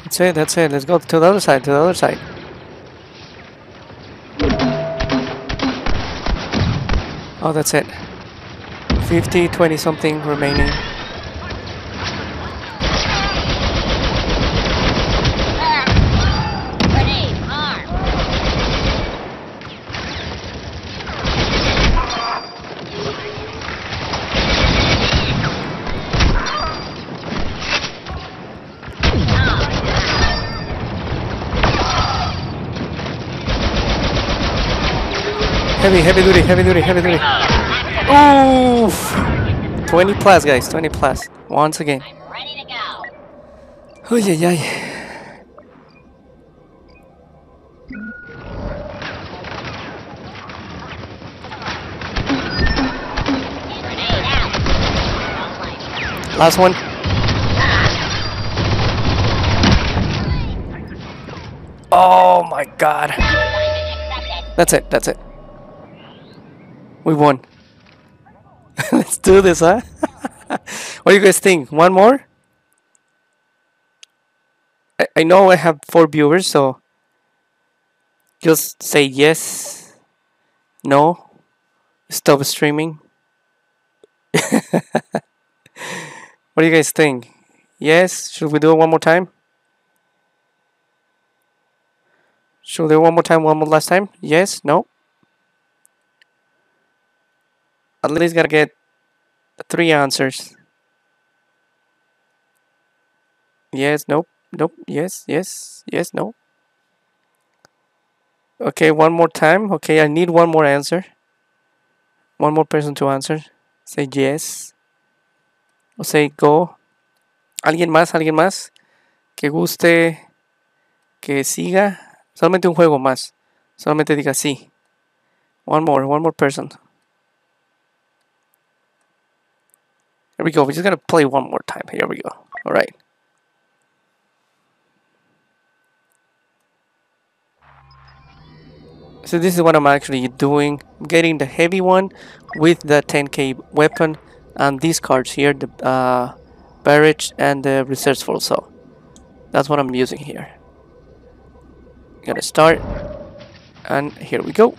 That's it. That's it. Let's go to the other side. To the other side. Oh, that's it. 50, 20 something remaining. heavy, heavy duty, heavy duty, heavy duty. Oof! 20 plus, guys, 20 plus. Once again. Oh, yeah, yeah. Last one. Oh my god. That's it, that's it. We won. Let's do this, huh? what do you guys think? One more? I, I know I have four viewers, so just say yes, no, stop streaming. what do you guys think? Yes? Should we do it one more time? Should we do it one more time, one more last time? Yes? No? At least gotta get three answers. Yes, nope, nope, yes, yes, yes, no. Okay, one more time. Okay, I need one more answer. One more person to answer. Say yes. O say go. ¿Alguien más? ¿Alguien más? Que guste que siga. Solamente un juego más. Solamente diga sí. One more, one more person. Here we go. We're just gonna play one more time. Here we go. All right. So this is what I'm actually doing. I'm getting the heavy one with the 10k weapon and these cards here, the uh, barrage and the resourceful. So that's what I'm using here. Gonna start, and here we go.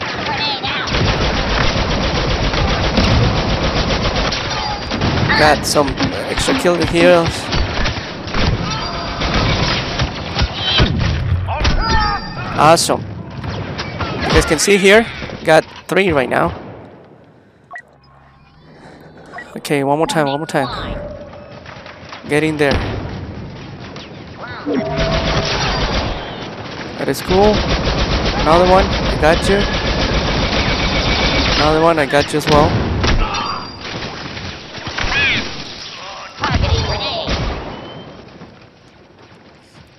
Grenade out. Got some extra kill here. Awesome. You guys can see here, got three right now. Okay, one more time, one more time. Get in there. That is cool. Another one, I got you. Another one, I got you as well. Targeting grenade.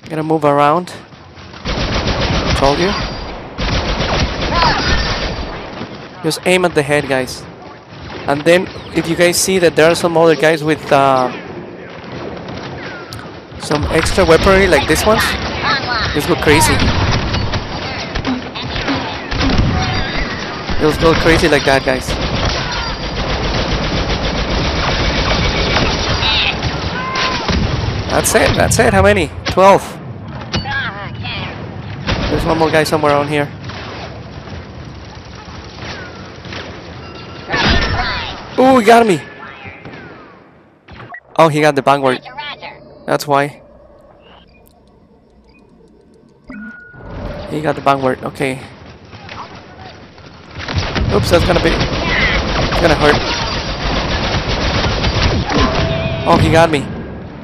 Gotta move around. Told you. Just aim at the head, guys. And then, if you guys see that there are some other guys with uh, some extra weaponry like this one, just go crazy. Just go crazy like that, guys. That's it. That's it. How many? Twelve. There's one more guy somewhere around here. Ooh, he got me. Oh, he got the backward. That's why. He got the backward. Okay. Oops, that's gonna be. Gonna hurt. Oh, he got me.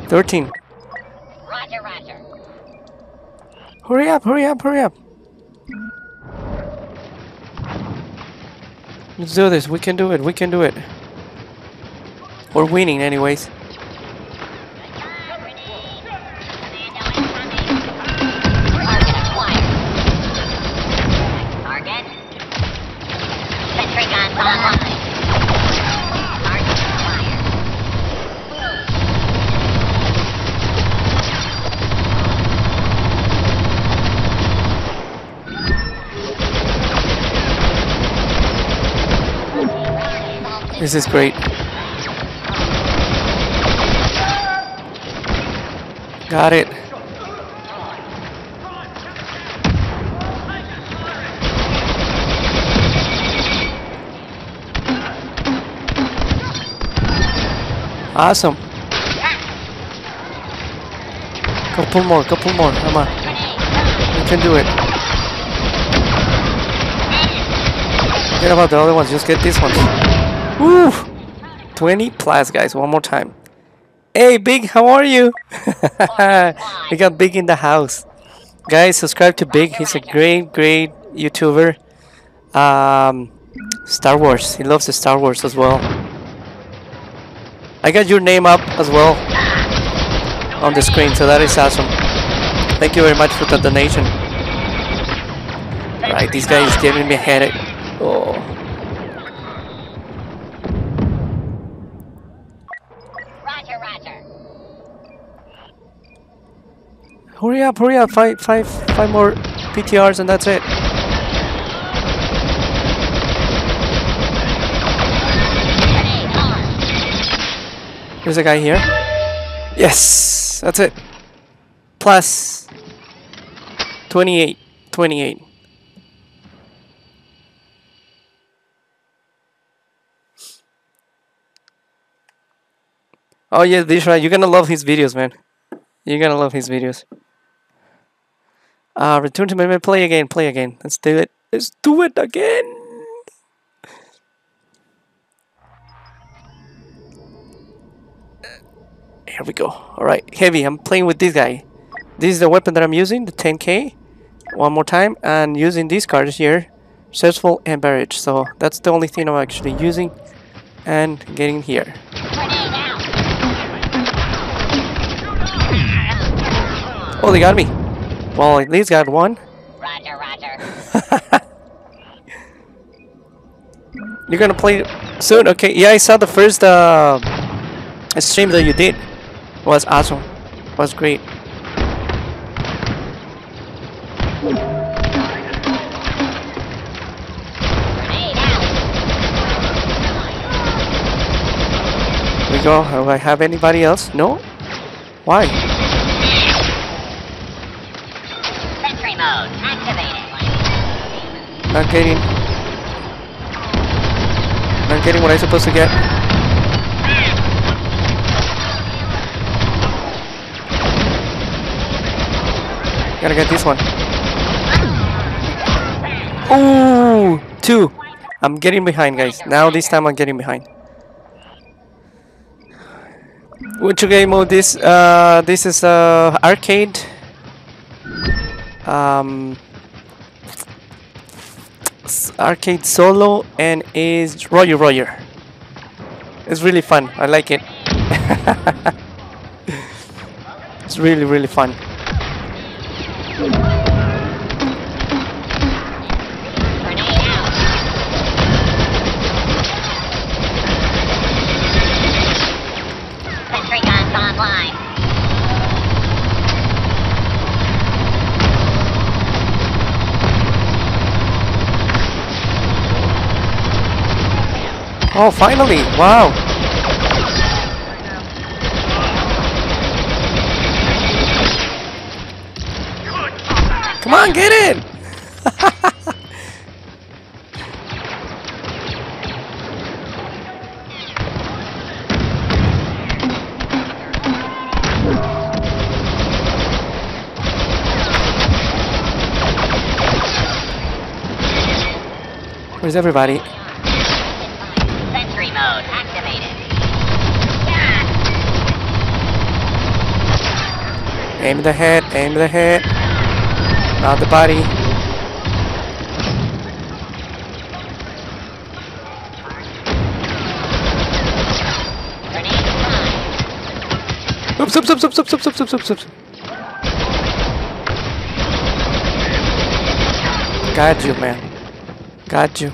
13. Roger, roger. Hurry up, hurry up, hurry up. Let's do this. We can do it. We can do it. We're winning, anyways. This is great. Got it. Awesome. Couple more, couple more. Come on. You can do it. Forget about the other ones, just get these ones. Woo! 20 plus, guys. One more time. Hey, Big, how are you? we got Big in the house. Guys, subscribe to Big. He's a great, great YouTuber. Um, Star Wars. He loves the Star Wars as well. I got your name up as well on the screen, so that is awesome. Thank you very much for the donation. Right, this guy is giving me a headache. Oh. Hurry up, hurry up. Five, five, five more PTRs and that's it. There's a guy here. Yes, that's it. Plus 28, 28. Oh yeah, this right. You're gonna love his videos, man. You're gonna love his videos. Uh, return to memory. Play again. Play again. Let's do it. Let's do it again. Here we go. Alright, heavy. I'm playing with this guy. This is the weapon that I'm using, the 10k. One more time. And using these cards here. Successful and barrage. So that's the only thing I'm actually using. And getting here. Oh, they got me. Well, at least got one. Roger, roger. You're gonna play soon? Okay, yeah, I saw the first uh, stream that you did. It was awesome. It was great. We go. Do I have anybody else? No? Why? Not getting. Not getting what I'm supposed to get. Gotta get this one. Ooh, two. I'm getting behind, guys. Now this time I'm getting behind. Which game mode this? Uh, this is uh arcade. Um, arcade solo and is Roger Roger. It's really fun. I like it. it's really really fun. Oh, finally! Wow. Come on, get in! Where's everybody? Sentry mode activated. Aim the head, aim the head. Not the body. Oops, oops, oops, oops, oops, oops, oops, oops, oops. Got you, man. Got you.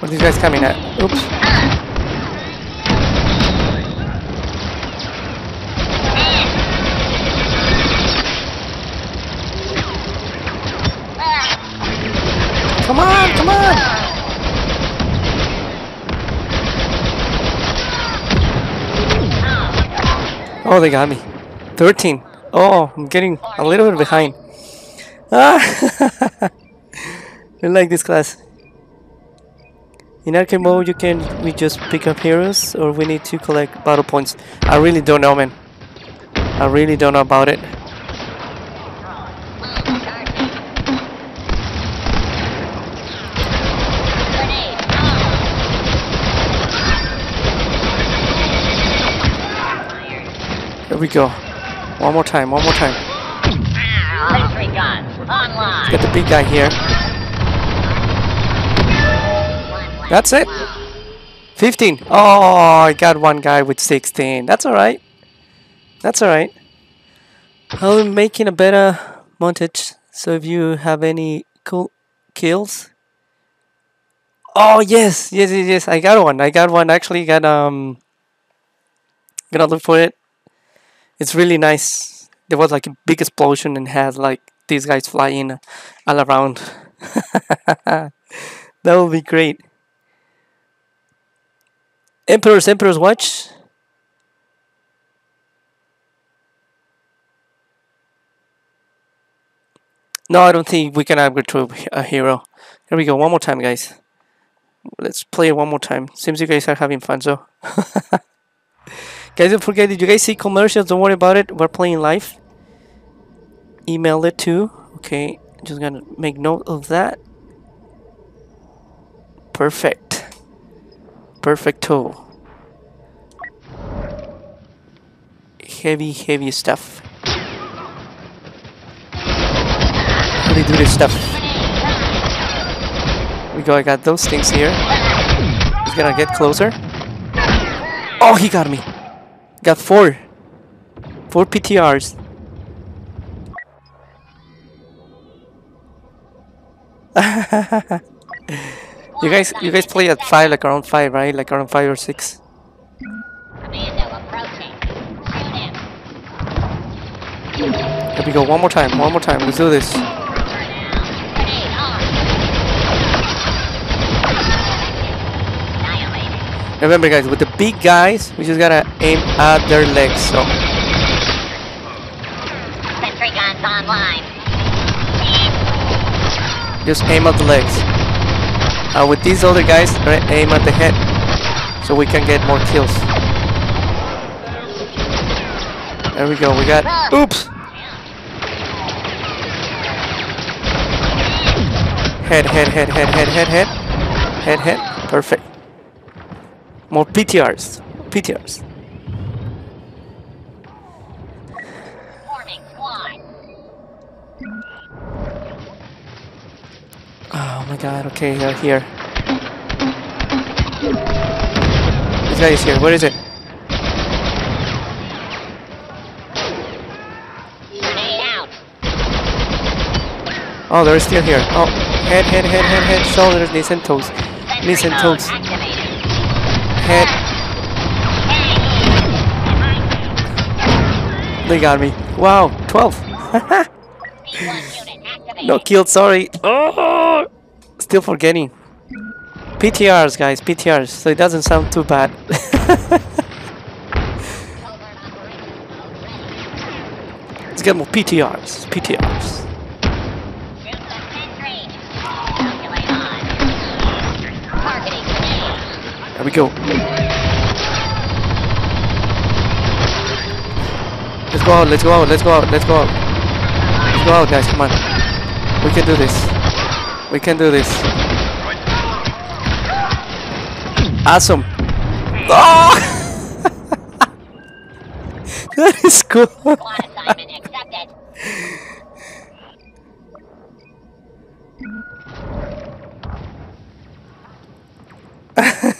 What are these guys coming at? Oops. Come on, come on! Oh, they got me. 13. Oh, I'm getting a little bit behind. Ah! I like this class. In arcade mode, you can we just pick up heroes, or we need to collect battle points. I really don't know, man. I really don't know about it. Grenade Here we go. One more time, one more time. Online. Get the big guy here. That's it. 15. Oh, I got one guy with 16. That's alright. That's alright. I'm making a better montage. So if you have any cool kills. Oh yes, yes, yes, yes. I got one. I got one. Actually, got um. Gonna look for it. It's really nice. There was like a big explosion and had like these guys flying all around. that would be great. Emperor's Emperor's Watch. No, I don't think we can upgrade to a hero. Here we go, one more time, guys. Let's play it one more time. Seems you guys are having fun, so. guys, don't forget, did you guys see commercials? Don't worry about it. We're playing live. Email it too. Okay, just gonna make note of that. Perfect. Perfecto. Heavy, heavy stuff. How do they do this stuff? We go, I got those things here. He's gonna get closer. Oh, he got me. Got four. Four PTRs. you guys, you guys play at five, like around five, right? Like around five or six. Here we go. One more time. One more time. Let's do this. Remember guys, with the big guys, we just gotta aim at their legs, so... Sentry guns online. Just aim at the legs. Uh, with these other guys, aim at the head, so we can get more kills. There we go, we got... Oops! Head, head, head, head, head, head, head. Head, head. Perfect. More PTRs. PTRs. Oh my god, okay, they're here. This guy is here, what is it? Oh, they're still here. Oh, head, head, head, head, head, shoulders, knees and toes. Knees and toes. Head, they got me. Wow, 12. B1 unit activated. no kill, sorry. Oh, still forgetting. PTRs, guys, PTRs, so it doesn't sound too bad. Let's get more PTRs, PTRs. There we go. Let's go out, let's go out, let's go out, let's go out. Let's go out, guys, come on. We can do this. We can do this. Awesome. Oh! that is cool. Squad assignment accepted.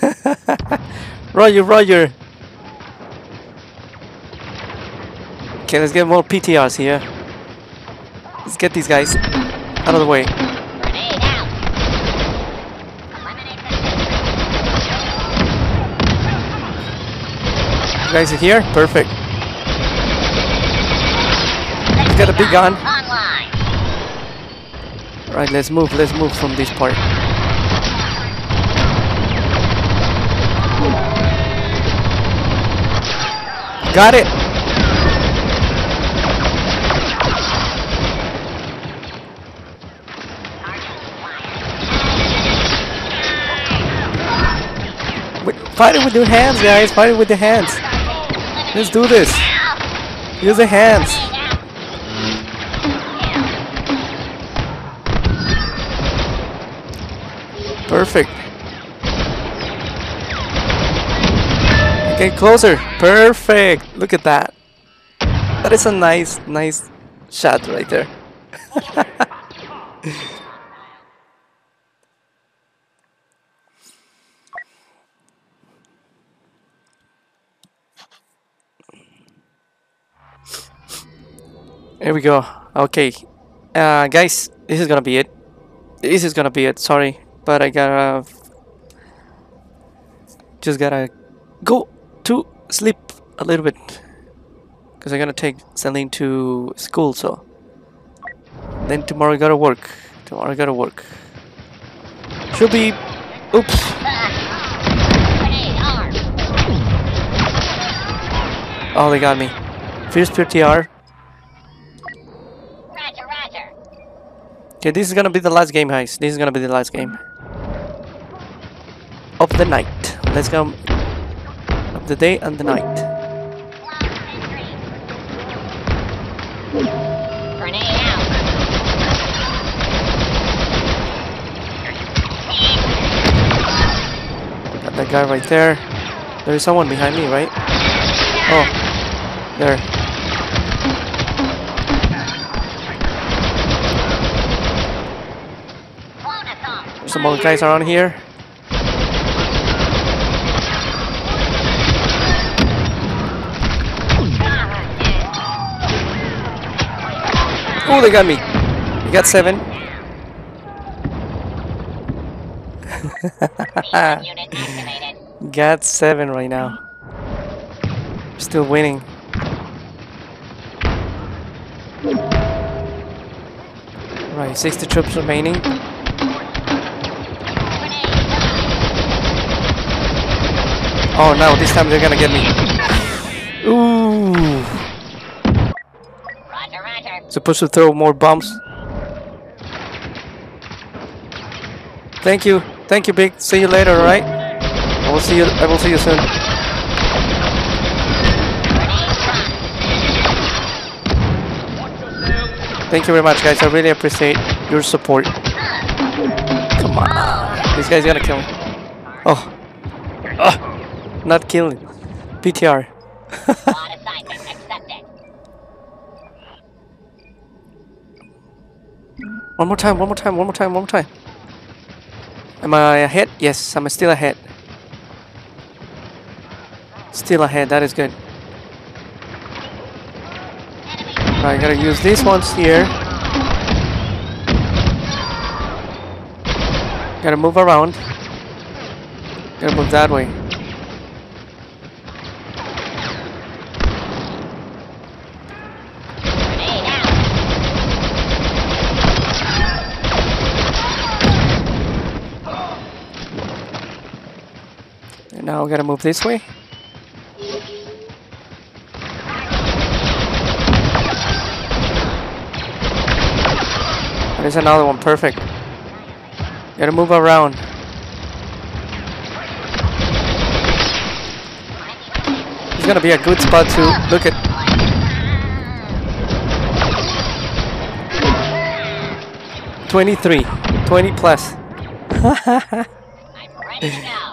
Roger, Roger. Okay, let's get more PTRs here. Let's get these guys out of the way. You guys are here? Perfect. Sentry got a big gun. Right, let's move, let's move from this part. Got it! Fight it with your hands, guys! Fight it with the hands! Let's do this! Use the hands! Perfect. Get closer. Perfect. Look at that. That is a nice, nice shot right there. There we go. Okay. Uh, guys, this is gonna be it. This is gonna be it. Sorry, but I gotta just gotta go to sleep a little bit because I'm gonna take Celine to school. So then tomorrow I gotta work. Tomorrow I gotta work. Should be. Oops. Oh, they got me. Fierce Pure TR. Okay, this is gonna be the last game, guys. This is gonna be the last game of the night. Let's go. The day and the night. Got that guy right there. There is someone behind me, right? Oh, there. There's some more guys around here. Oh, they got me. They got seven. Medium unit activated. Got seven right now. Still winning. Right, 60 troops remaining. Oh no, this time they're gonna get me. Supposed to throw more bombs. Thank you. Thank you, Big. See you later, alright? I will see you I will see you soon. Thank you very much guys. I really appreciate your support. Come on. This guy's gonna kill me. Oh. Oh. Not killing. PTR. Squad assignment accepted. One more time, one more time, one more time, one more time. Am I ahead? Yes, I'm still ahead. Still ahead, that is good. I gotta use these ones here. Gotta move around. Gotta move that way. Grenade out. And now we gotta move this way. There's another one, perfect. Gotta move around. It's gonna be a good spot to look at. Twenty-three, twenty plus.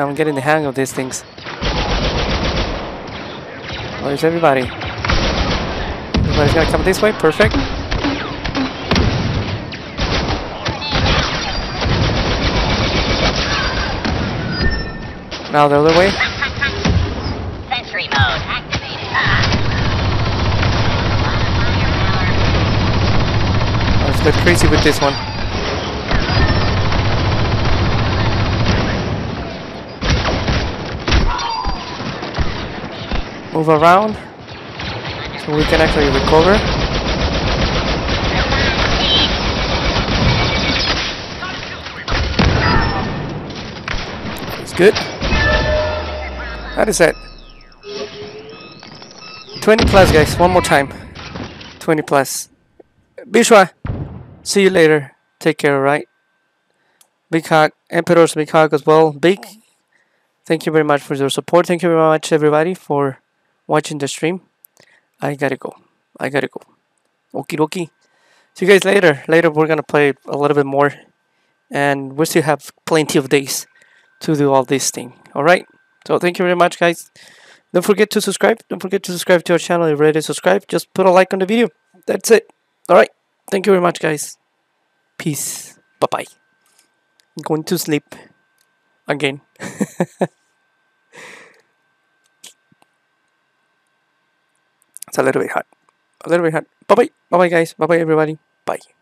Now I'm getting the hang of these things. Oh, Where's everybody? Everybody's gonna come this way, perfect. Now the other way. Sentry mode activated. Oh, Let's get crazy with this one. Move around so we can actually recover. It's good. That is it. 20 plus, guys. One more time. 20 plus. Bishwa, see you later. Take care, alright? Big hug. Emperor's big hug as well. Big. Thank you very much for your support. Thank you very much, everybody, for watching the stream. I gotta go. I gotta go. Okie dokie. See you guys later. Later, we're gonna play a little bit more. And we still have plenty of days to do all this thing. Alright? So, thank you very much, guys. Don't forget to subscribe. Don't forget to subscribe to our channel. If you're ready to subscribe, just put a like on the video. That's it. Alright. Thank you very much, guys. Peace. Bye bye. I'm going to sleep again. it's a little bit hot. A little bit hot. Bye bye. Bye bye, guys. Bye bye, everybody. Bye.